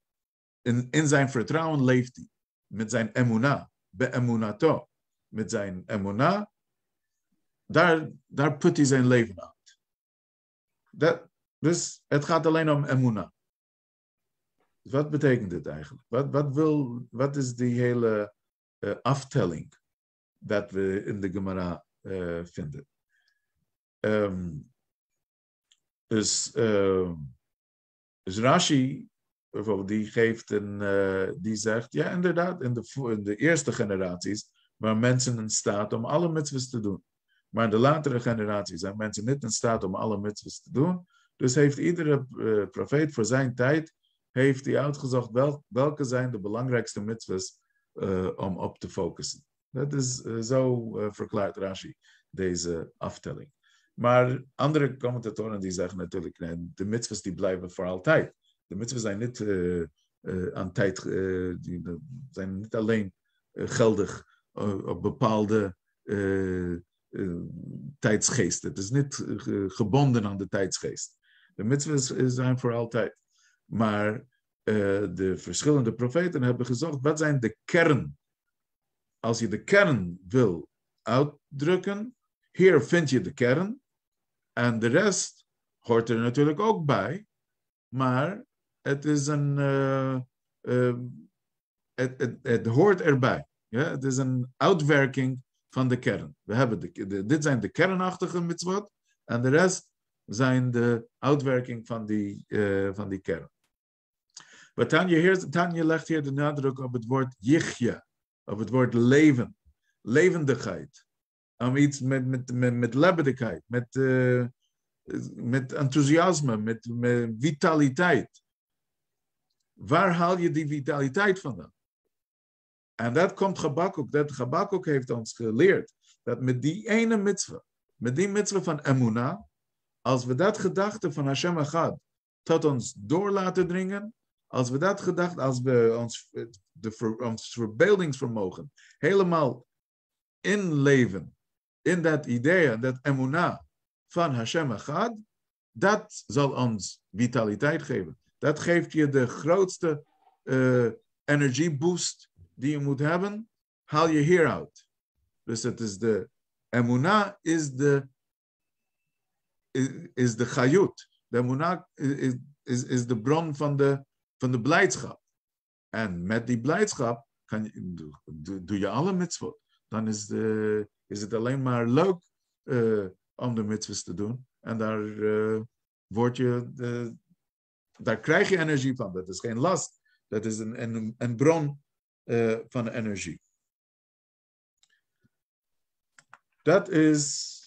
in, zijn vertrouwen leeft hij. Met zijn emuna, be'emunato. Met zijn emuna, daar, daar put hij zijn leven uit. Dat, dus het gaat alleen om emuna. Wat betekent dit eigenlijk? Wat, wat, wil, wat is die hele uh, aftelling dat we in de Gemara uh, vinden? Um, dus, uh, dus Rashi, bijvoorbeeld, die geeft een, uh, die zegt, ja inderdaad, in de, in de eerste generaties waren mensen in staat om alle mitzvahs te doen. Maar in de latere generaties zijn mensen niet in staat om alle mitzvahs te doen. Dus heeft iedere uh, profeet voor zijn tijd heeft hij uitgezocht wel, welke zijn de belangrijkste mitzvahs uh, om op te focussen. Dat is zo verklaart Rashi deze aftelling. Maar andere commentatoren die zeggen natuurlijk, nee, de mitzvahs die blijven voor altijd. De mitzvahs zijn niet aan tijd, die zijn niet alleen geldig op bepaalde tijdsgeest. Het is niet gebonden aan de tijdsgeest. De mitzvahs zijn voor altijd. Maar de verschillende profeten hebben gezocht, wat zijn de kern? Als je de kern wil uitdrukken. Hier vind je de kern. En de rest hoort er natuurlijk ook bij. Maar het is een. eh, eh, het, het, het hoort erbij. Ja? Het is een uitwerking van de kern. We hebben de, dit zijn de kernachtige mitzvot. En de rest zijn de uitwerking van die, eh, van die kern. Maar Tanja, hier, Tanja legt hier de nadruk op het woord jichje, op het woord leven, levendigheid. Om iets met, met, met, met lebendigheid, met, met enthousiasme, met, met vitaliteit. Waar haal je die vitaliteit vandaan? En dat komt Habakkuk, dat Habakkuk heeft ons geleerd, dat met die ene mitzvah, met die mitzvah van Emunah, als we dat gedachte van Hashem Echad tot ons door laten dringen, als we dat gedacht, als we ons, de, ons verbeeldingsvermogen helemaal inleven in dat idee, dat emunah van Hashem Echad, dat zal ons vitaliteit geven. Dat geeft je de grootste eh energieboost die je moet hebben, haal je hieruit. Dus het is de emunah is de is, de chayut. De emunah is, is, is de bron van de, van de blijdschap. En met die blijdschap kan je, doe, je alle mitzvot. Dan is, de, is het alleen maar leuk eh, om de mitzvahs te doen. En daar, eh, word je, de, daar krijg je energie van. Dat is geen last. Dat is een, een, een bron eh, van energie. Dat is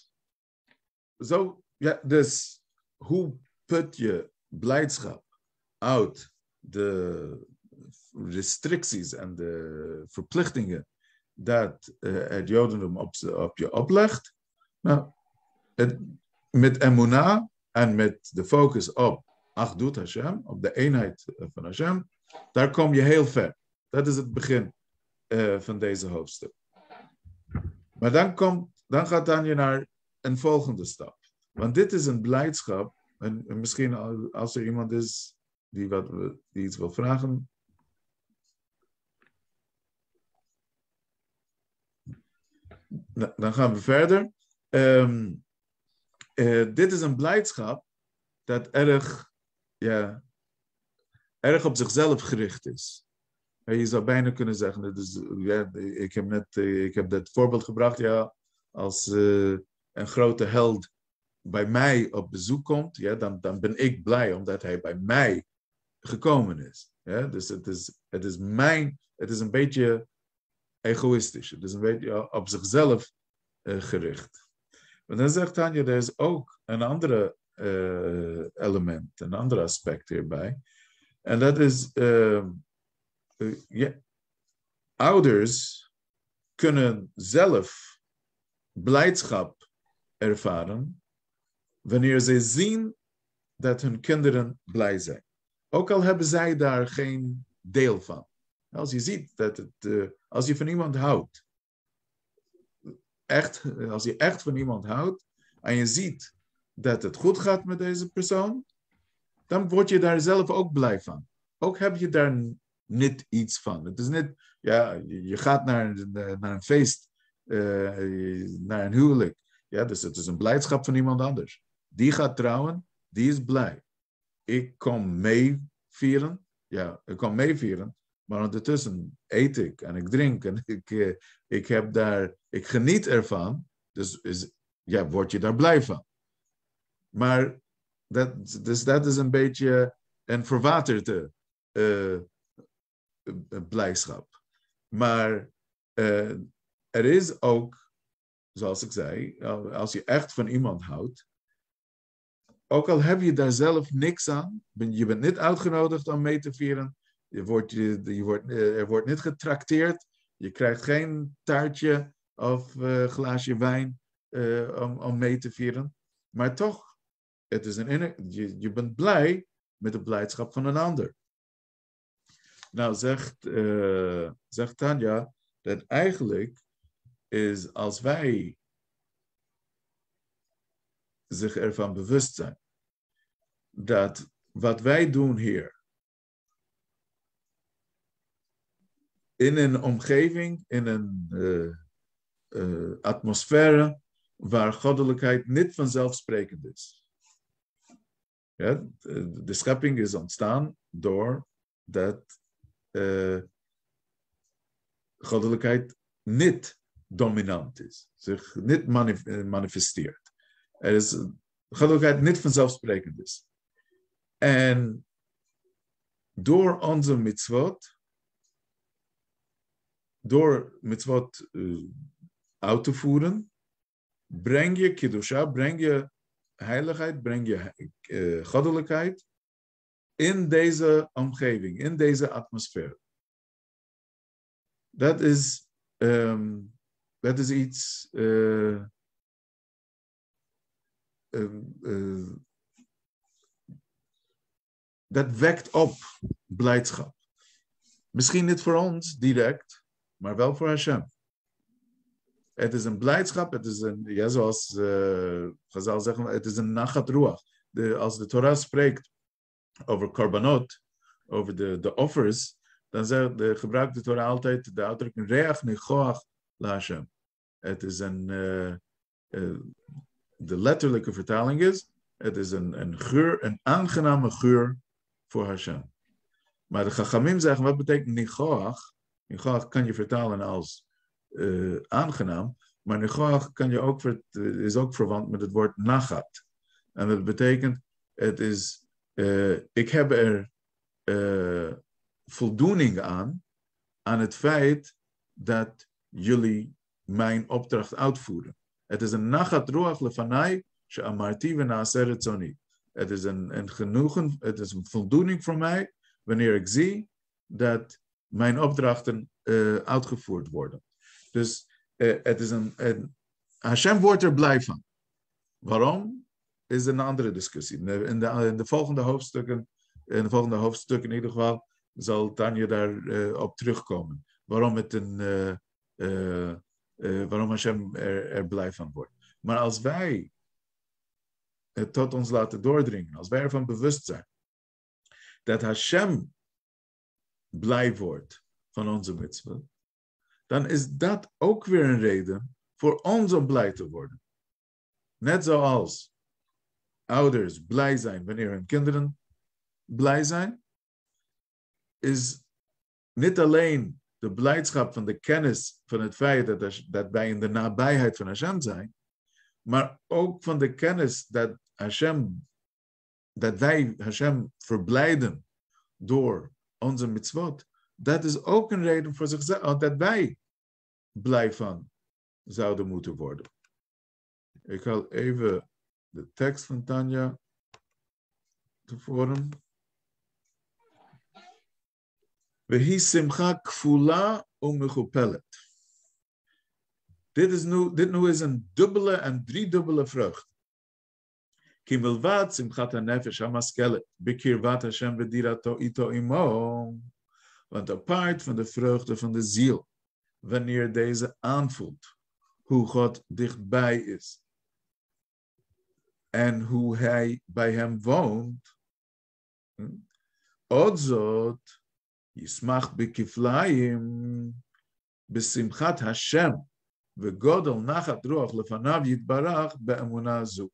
zo. Ja, dus hoe put je blijdschap uit de restricties en de verplichtingen dat eh, het Jodendom op, op je oplegt? Nou, met Emunah en met de focus op Achdut Hashem, op de eenheid van Hashem, daar kom je heel ver. Dat is het begin eh, van deze hoofdstuk. Maar dan, komt, dan gaat Tanja naar een volgende stap. Want dit is een blijdschap. En, en misschien al- als er iemand is die, wat, die iets wil vragen. Dan gaan we verder. Ehm, eh, dit is een blijdschap dat erg, ja, erg op zichzelf gericht is. Je zou bijna kunnen zeggen, ja, ik heb net eh, ik heb dat voorbeeld gebracht, ja, als eh, een grote held bij mij op bezoek komt, ja, dan, dan ben ik blij omdat hij bij mij gekomen is. Ja? Dus het is, het is mijn, het is een beetje egoïstisch, het is een beetje op zichzelf eh, gericht. Maar dan zegt Tanja, er is ook een andere element, een ander aspect hierbij. En dat is, eh, eh, ja, ouders kunnen zelf blijdschap ervaren wanneer ze zien dat hun kinderen blij zijn. Ook al hebben zij daar geen deel van. Als je ziet dat het, eh, als je van iemand houdt, echt, als je echt van iemand houdt en je ziet dat het goed gaat met deze persoon, dan word je daar zelf ook blij van. Ook heb je daar niet iets van. Het is niet, ja, je gaat naar, naar een feest, eh, naar een huwelijk. Ja, dus het is een blijdschap van iemand anders. Die gaat trouwen, die is blij. Ik kom mee vieren, ja, ik kom mee vieren, maar ondertussen eet ik en ik drink en ik, eh, ik heb daar, ik geniet ervan, dus is, ja, word je daar blij van. Maar dat, dus dat is een beetje een verwaterde eh, blijdschap. Maar eh, er is ook, zoals ik zei, als je echt van iemand houdt, ook al heb je daar zelf niks aan, je bent niet uitgenodigd om mee te vieren, je wordt, je, wordt, eh, er wordt niet getrakteerd, je krijgt geen taartje of eh, glaasje wijn eh, om, om mee te vieren, maar toch, het is een, je, bent blij met de blijdschap van een ander. Nou, zegt, eh, zegt Tanja dat eigenlijk is als wij zich ervan bewust zijn dat wat wij doen hier in een omgeving, in een, eh, eh, atmosfere waar goddelijkheid niet vanzelfsprekend is. Ja, de, de schepping is ontstaan door dat eh, goddelijkheid niet dominant is, zich niet eh, manifesteert. Er is goddelijkheid niet vanzelfsprekend is. En door onze mitzvot, door mitzvot uit te voeren, breng je kiddusha, breng je heiligheid, breng je uh, goddelijkheid in deze omgeving, in deze atmosfeer. Dat is, um, dat is iets. Uh, uh, dat wekt op blijdschap. Misschien niet voor ons direct, maar wel voor Hashem. Het is een blijdschap, het is een, ja, zoals Gazal zeggen, het is een nachat ruach. De, als de Torah spreekt over korbanot, over de, de offers, dan zegt de, gebruikt de Torah altijd de uitdrukking reach nechoach la Hashem. Het is een, uh, uh, de letterlijke vertaling is, het is een, een geur, een aangename geur voor Hashem. Maar de Chachamim zeggen, wat betekent nichoach? Nichoach kan je vertalen als uh, aangenaam, maar nichoach kan je ook, is ook verwant met het woord nachat. En dat betekent, het is, uh, ik heb er voldoening aan, aan het feit dat jullie mijn opdracht uitvoeren. Het is een nachat ruach lefanai, she'amarti v'na'aseret zoni. Het is een, een genoegen, het is een voldoening voor mij wanneer ik zie dat mijn opdrachten uitgevoerd worden. Dus uh, het is een, Hashem wordt er blij van. Waarom? Is een andere discussie. In de, in de, volgende hoofdstukken, in de volgende hoofdstukken in ieder geval, zal Tanja daar uh, op terugkomen. Waarom het een, waarom Hashem er, er blij van wordt. Maar als wij het tot ons laten doordringen, als wij ervan bewust zijn dat Hashem blij wordt van onze mitzvah, dan is dat ook weer een reden voor ons om blij te worden. Net zoals ouders blij zijn wanneer hun kinderen blij zijn, is niet alleen de blijdschap van de kennis van het feit dat, dat wij in de nabijheid van Hashem zijn, maar ook van de kennis dat Hashem, dat wij Hashem verblijden door onze mitzvot, dat is ook een reden voor zichzelf, dat wij blij van zouden moeten worden. Ik haal even de tekst van Tanja tevoren. Wehi simcha kfula umechupelet. Dit, is nu, dit nu is een dubbele en driedubbele vrucht. Kimilvat simchat ha-nefesh ha-maskelet, bikirvat Hashem v'dirato ito imo want apart van de vreugde van de ziel, wanneer deze aanvoelt hoe God dichtbij is en hoe hij bij hem woont, hm, odzot yismach bekiflaim besimchat Hashem vegodel nachat ruach lefanav yitbarach beemunazu.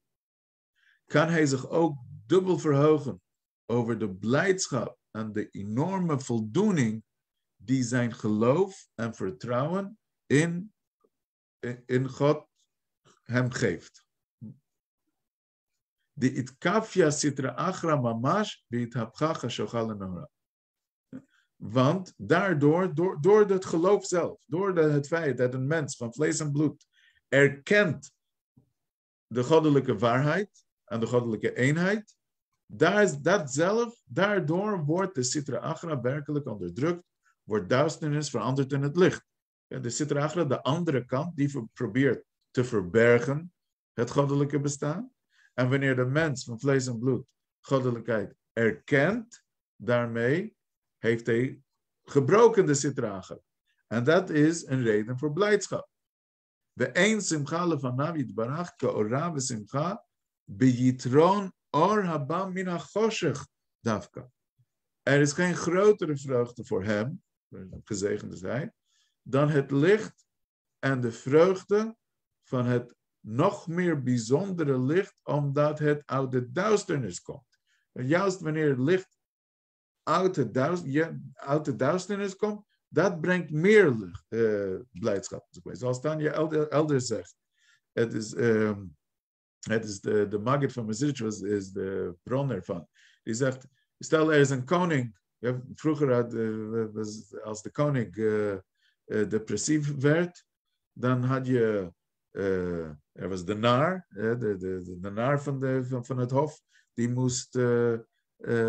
Kan hij zich ook dubbel verhogen over de blijdschap en de enorme voldoening die zijn geloof en vertrouwen in, in God hem geeft. De itkafia sitra achra mamash Want daardoor, door, door het geloof zelf, door het feit dat een mens van vlees en bloed erkent de goddelijke waarheid, aan de goddelijke eenheid, daar is dat zelf, daardoor wordt de Sitra Achra werkelijk onderdrukt, wordt duisternis veranderd in het licht. De Sitra Achra, de andere kant, die probeert te verbergen het goddelijke bestaan. En wanneer de mens van vlees en bloed goddelijkheid erkent, daarmee heeft hij gebroken de Sitra Achra. En dat is een reden voor blijdschap. De een simcha Navid Barach, ke ora simcha, Bejitron or habam min dafka. Er is geen grotere vreugde voor hem, gezegend is hij, dan het licht en de vreugde van het nog meer bijzondere licht, omdat het uit de duisternis komt. Juist wanneer het licht uit de, duist, ja, uit de duisternis komt, dat brengt meer licht, uh, blijdschap. Zoals Tanja elder, elder zegt, het is, um, het is de, de Maggid van Mezritch is de bron ervan. Die zegt, stel er is een koning, ja, vroeger had, uh, was, als de koning uh, depressief werd, dan had je, er was de naar, de, de, de, naar van, de, van, het hof, die moest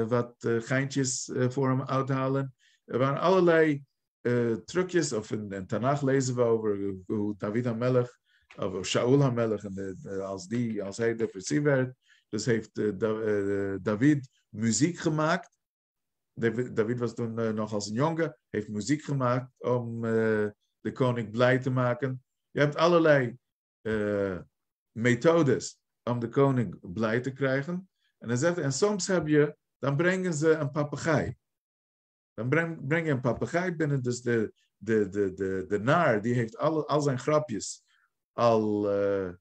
wat geintjes voor hem uithalen. Er waren allerlei trucjes, of in, in Tanach lezen we over hoe David Amelech of Shaul HaMelech, en als, die, als hij depressief werd, dus heeft David muziek gemaakt. David was toen nog als een jongen, heeft muziek gemaakt om de koning blij te maken. Je hebt allerlei methodes om de koning blij te krijgen. En, dan zegt, en soms heb je, dan brengen ze een papegaai. Dan breng, je een papegaai binnen, dus de, de, de, de, de naar, die heeft al, al zijn grapjes al uh,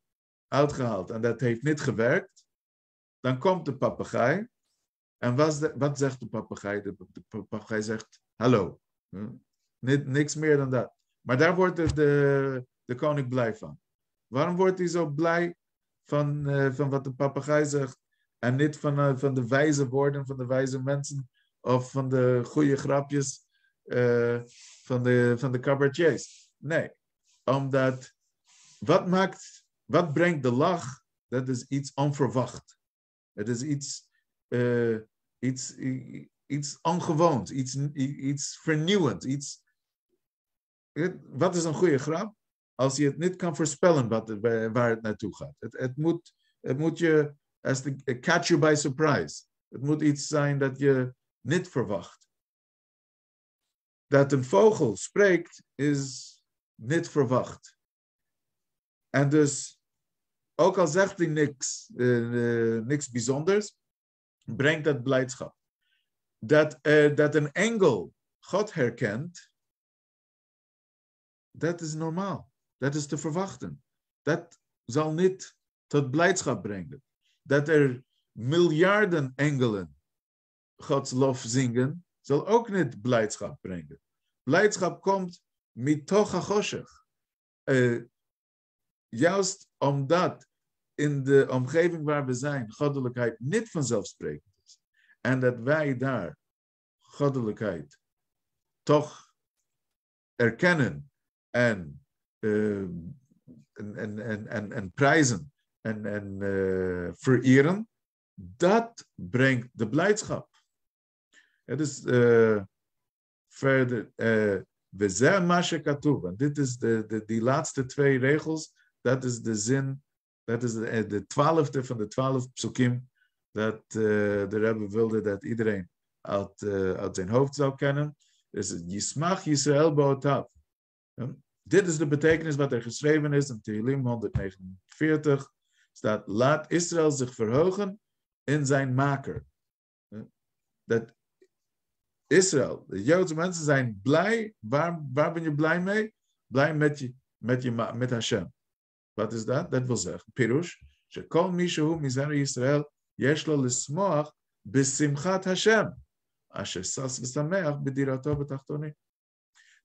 uitgehaald en dat heeft niet gewerkt, dan komt de papegaai. En wat, de, wat zegt de papegaai? De, de papegaai zegt hallo. Hm? Niet, niks meer dan dat. Maar daar wordt de, de, koning blij van. Waarom wordt hij zo blij van, uh, van wat de papegaai zegt en niet van, uh, van de wijze woorden van de wijze mensen of van de goede grapjes van, de, van de cabaretiers? Nee, omdat wat maakt, wat brengt de lach? Dat is iets onverwacht. Het is iets, uh, iets, iets ongewoons, iets, iets vernieuwend. Iets, wat is een goede grap? Als je het niet kan voorspellen wat, waar het naartoe gaat. Het, het, moet, het moet je, as the, catch you by surprise. Het moet iets zijn dat je niet verwacht. Dat een vogel spreekt is niet verwacht. En dus, ook al zegt hij niks, uh, niks bijzonders, brengt dat blijdschap. Dat, uh, dat een engel God herkent, dat is normaal. Dat is te verwachten. Dat zal niet tot blijdschap brengen. Dat er miljarden engelen Gods lof zingen, zal ook niet blijdschap brengen. Blijdschap komt met toch uh, juist omdat in de omgeving waar we zijn goddelijkheid niet vanzelfsprekend is. En dat wij daar goddelijkheid toch erkennen en, uh, en, en, en, en, prijzen en, en uh, vereren, dat brengt de blijdschap. Het is uh, verder, we zijn Masha Dit is de, de, die laatste twee regels dat is de zin, dat is de, eh, de twaalfde van de twaalf psukim, dat uh, de Rebbe wilde dat iedereen uit, uh, uit zijn hoofd zou kennen. Dus Yismach Yisrael Bootav. Dit is de betekenis wat er geschreven is in Tehillim 149. Staat, laat Israël zich verheugen in zijn maker. Dat Israël, de Joodse mensen zijn blij. Waar, waar ben je blij mee? Blij met, je, met, je, met Hashem. Wat is dat? Dat wil zeggen, Pirush, שכל מי שהוא מזרע ישראל, יש לו לשמוח בשמחת השם, אשר שש ושמח בדירתו בתחתונים.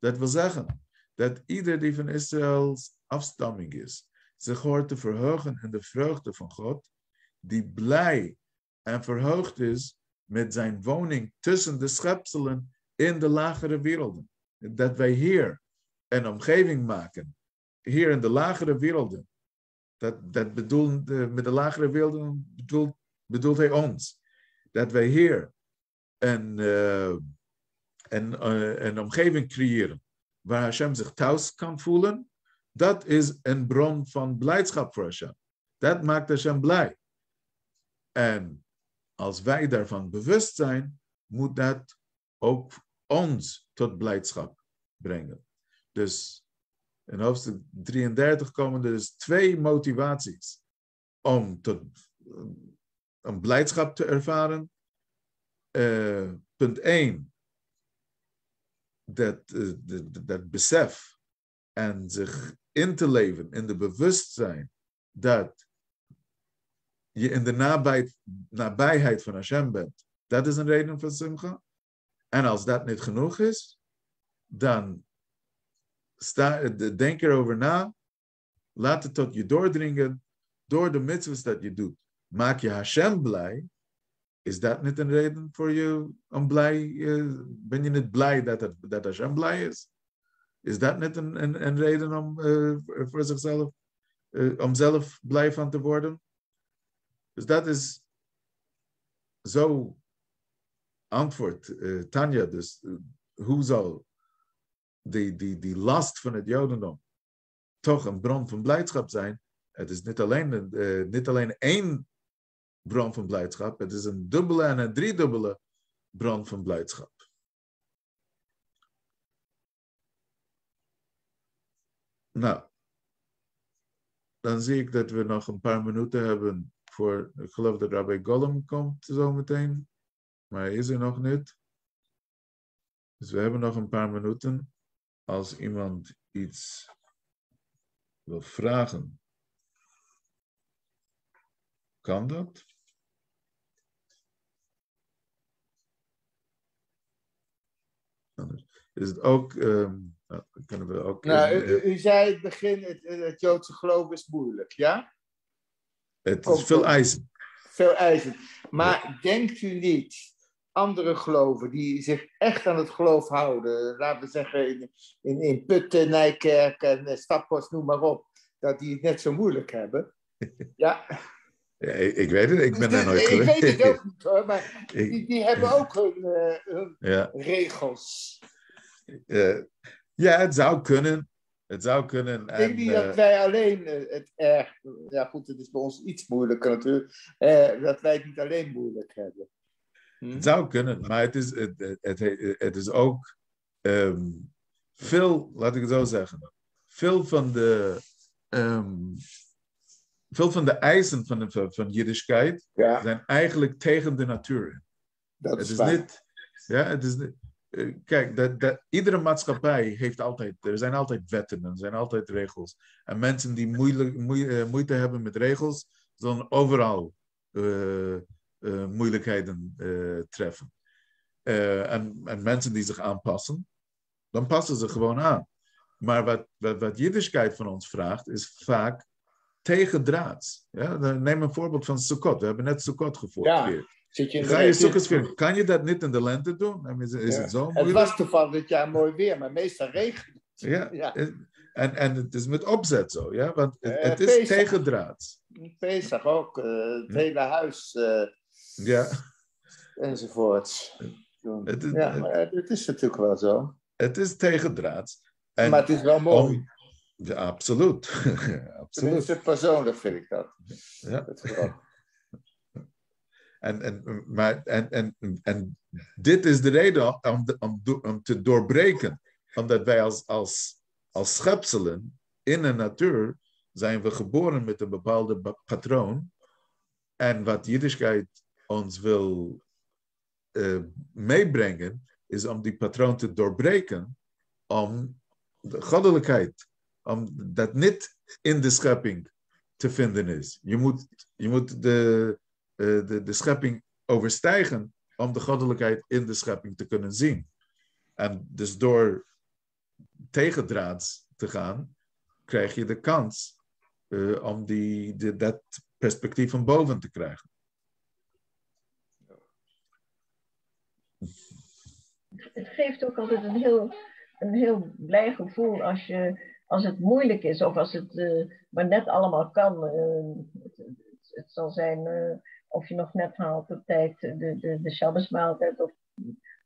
Dat wil zeggen, dat ieder die van Israëls afstamming is, zich hoort te verheugen in de vreugde van God, die blij en verheugd is met zijn woning tussen de schepselen in de lagere werelden. Dat wij hier een omgeving maken hier in de lagere werelden. Dat, dat bedoelt, met de lagere werelden bedoelt, bedoelt hij ons. Dat wij hier een, uh, een, uh, een omgeving creëren waar Hashem zich thuis kan voelen. Dat is een bron van blijdschap voor Hashem. Dat maakt Hashem blij. En als wij daarvan bewust zijn, moet dat ook ons tot blijdschap brengen. Dus in hoofdstuk 33 komen er dus twee motivaties om tot, een blijdschap te ervaren. Uh, punt 1, dat, uh, dat, dat besef en zich in te leven, in de bewustzijn dat je in de nabij, nabijheid van Hashem bent, dat is een reden voor simcha. En als dat niet genoeg is, dan sta, denk erover na, laat het tot je doordringen door de mitzvahs dat je doet. Maak je Hashem blij, is dat niet een reden voor je om blij, uh, ben je niet blij dat, dat Hashem blij is? Is dat niet een, een, reden om uh, zichzelf, uh, om zelf blij van te worden? Dus dat is zo antwoord, Tanja. Dus hoe die, die, die last van het Jodendom toch een bron van blijdschap zijn? Het is niet alleen, niet alleen één bron van blijdschap, het is een dubbele en een driedubbele bron van blijdschap. Nou, dan zie ik dat we nog een paar minuten hebben voor, ik geloof dat Rabbi Gollum komt zometeen, maar hij is er nog niet. Dus we hebben nog een paar minuten. Als iemand iets wil vragen, kan dat? Is het ook um, kunnen we ook. Nou, u, u, zei het begin, het, het, Joodse geloof is moeilijk, ja? Het is veel eisen. Veel eisen. Maar denkt u niet, andere geloven die zich echt aan het geloof houden, laten we zeggen in, in, in Putten, Nijkerk en Stappos, noem maar op, dat die het net zo moeilijk hebben? Ja. Ja, ik weet het, ik ben daar nooit geweest. Ik weet het ook niet hoor, maar die, die hebben ook hun, uh, hun ja. regels. Uh, ja, het zou kunnen. Het zou kunnen. Ik denk niet uh, dat wij alleen het erg. Ja, goed, het is bij ons iets moeilijker natuurlijk. dat wij het niet alleen moeilijk hebben. Hm? Het zou kunnen, maar het is, het, het, het is ook um, veel, laat ik het zo zeggen, veel van de. Um, veel van de eisen van, de, van Jiddischkeit ja. zijn eigenlijk tegen de natuur. Dat is, het is waar. niet. Ja, het is niet. Kijk, dat, dat, iedere maatschappij heeft altijd, er zijn altijd wetten, er zijn altijd regels. En mensen die moeilijk, moe, moeite hebben met regels, zullen overal uh, moeilijkheden uh, treffen. En, en, mensen die zich aanpassen, dan passen ze gewoon aan. Maar wat, wat, wat Jiddischkeit van ons vraagt, is vaak tegendraads. Ja? Neem een voorbeeld van Sukkot. We hebben net Sukkot gevoerd. Ja. Zit je Ga je zoeken Kan je dat niet in de lente doen? Is, is ja. het zo Het moeilijk? was toevallig dit jaar mooi weer, maar meestal regent het. Ja. Ja. En, en het is met opzet zo, ja? want het, Eh, het is tegendraads. Pesach ook, eh, het hele huis eh, Ja, enzovoorts. Het ja, maar het is natuurlijk wel zo. het is tegendraads. En maar het is wel mooi. om- ja, absoluut. absoluut. Tenminste, persoonlijk vind ik dat. Ja. En, en, maar, en, en, en dit is de reden om, om, om te doorbreken. Omdat wij als, als, als schepselen in de natuur zijn we geboren met een bepaalde patroon. En wat Jiddischkeit ons wil eh, meebrengen, is om die patroon te doorbreken. Om de goddelijkheid, om dat niet in de schepping te vinden is. Je moet, je moet de, eh, de, de schepping overstijgen om de goddelijkheid in de schepping te kunnen zien. En dus door tegendraads te gaan, krijg je de kans eh, om die, de, dat perspectief van boven te krijgen. Het geeft ook altijd een heel, een heel blij gevoel als, je, als het moeilijk is of als het eh, maar net allemaal kan. Eh, het, het, het zal zijn eh, of je nog net haalt op tijd de, de, de Shabbosmaaltijd of,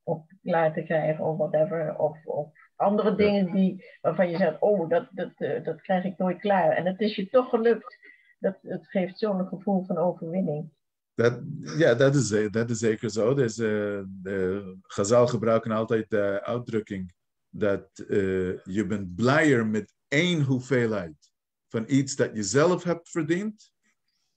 of klaar te krijgen of whatever. Of, of andere dingen die, waarvan je zegt, oh, dat, dat, dat krijg ik nooit klaar. En het is je toch gelukt. Dat, het geeft zo'n gevoel van overwinning. Dat, ja, dat is, ze- dat is zeker zo. Dus, eh de Gazal gebruiken altijd de uitdrukking dat eh, je bent blijer met één hoeveelheid van iets dat je zelf hebt verdiend,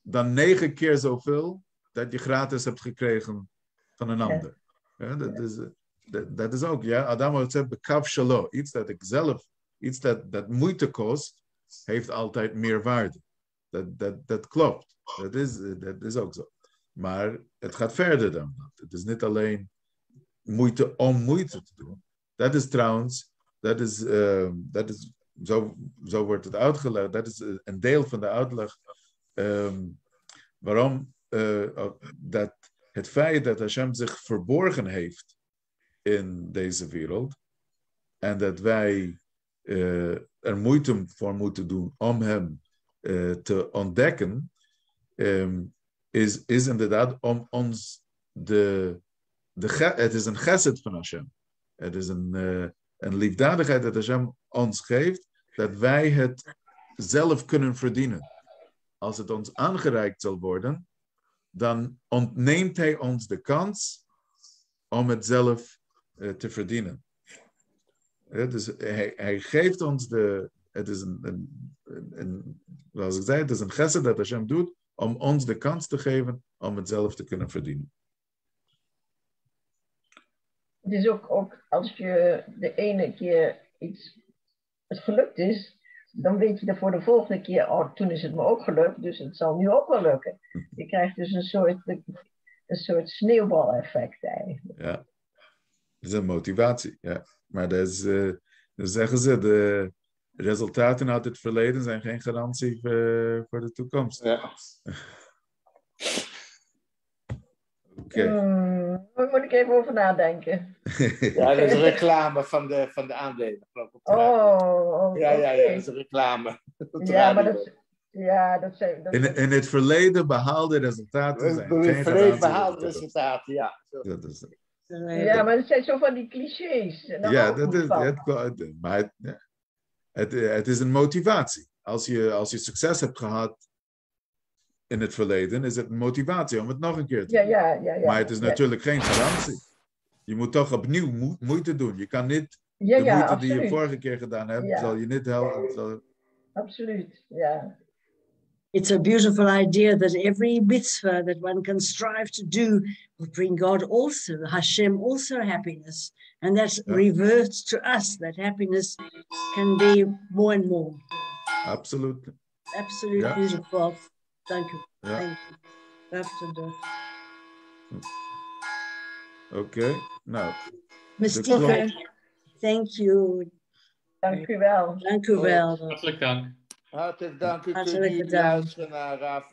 dan negen keer zoveel dat je gratis hebt gekregen van een ander. Ja, dat, is, eh, dat, dat is ook, ja, Adam had gezegd, bekav shalo, iets dat ik zelf, iets dat, dat moeite kost, heeft altijd meer waarde. Dat, dat, dat klopt. Dat is, dat is ook zo. Maar het gaat verder dan dat. Het is niet alleen moeite om moeite te doen. Dat is trouwens, dat is, uh, dat is zo, zo wordt het uitgelegd. Dat is een deel van de uitleg um, waarom uh, dat het feit dat Hashem zich verborgen heeft in deze wereld en dat wij uh, er moeite voor moeten doen om hem te ontdekken, um, is, is inderdaad om ons de, de het is een geset van Hashem. Het is een, uh, een liefdadigheid dat Hashem ons geeft, dat wij het zelf kunnen verdienen. Als het ons aangereikt zal worden, dan ontneemt hij ons de kans om het zelf uh, te verdienen. Dus hij, hij, geeft ons de. Het is een, een, een, zoals ik zei, het is een gesed dat Hashem doet om ons de kans te geven om het zelf te kunnen verdienen. Het is ook, ook als je de ene keer iets het gelukt is, dan weet je er voor de volgende keer, oh, toen is het me ook gelukt, dus het zal nu ook wel lukken. Je krijgt dus een soort, een soort sneeuwbaleffect eigenlijk. Ja, dat is een motivatie, ja. Maar dat is, uh, dan zeggen ze, de resultaten uit het verleden zijn geen garantie voor, voor de toekomst. Ja. Oké. Okay. Hmm, daar moet ik even over nadenken. Ja, dat is een reclame van de, van de aandelen, geloof ik. Oh, oh Ja, ja, ja, dat is een reclame. Ja, maar dat, ja, dat zijn. Dat, In, in het verleden behaalde resultaten zijn geen het verleden garantie behaald voor de toekomst. resultaten, ja. Dat is, ja, maar dat zijn zo van die clichés. En ja, dat is, het, het- maar het, ja. het, is een motivatie. Als je, als je succes hebt gehad in het verleden, is het een motivatie om het nog een keer te Ja, doen. ja, ja. ja. maar het is ja. natuurlijk geen garantie. Je moet toch opnieuw mo- moeite doen. Je kan niet Ja, de ja, moeite die je vorige keer gedaan hebt, Ja. zal je niet helpen. zal- Absoluut, ja. It's a beautiful idea that every mitzvah that one can strive to do will bring God also, Hashem also happiness. And that Yeah. reverts to us, that happiness can be more and more. Absoluut. Absolutely Yeah. beautiful. Thank you. Ja. Thank you. After the Oké. Nou, Mystica, klok. thank you. Dank u wel. Dank u wel. Hartelijk dank. Hartelijk dank u Hartelijk jullie bedankt. luisteren naar Raf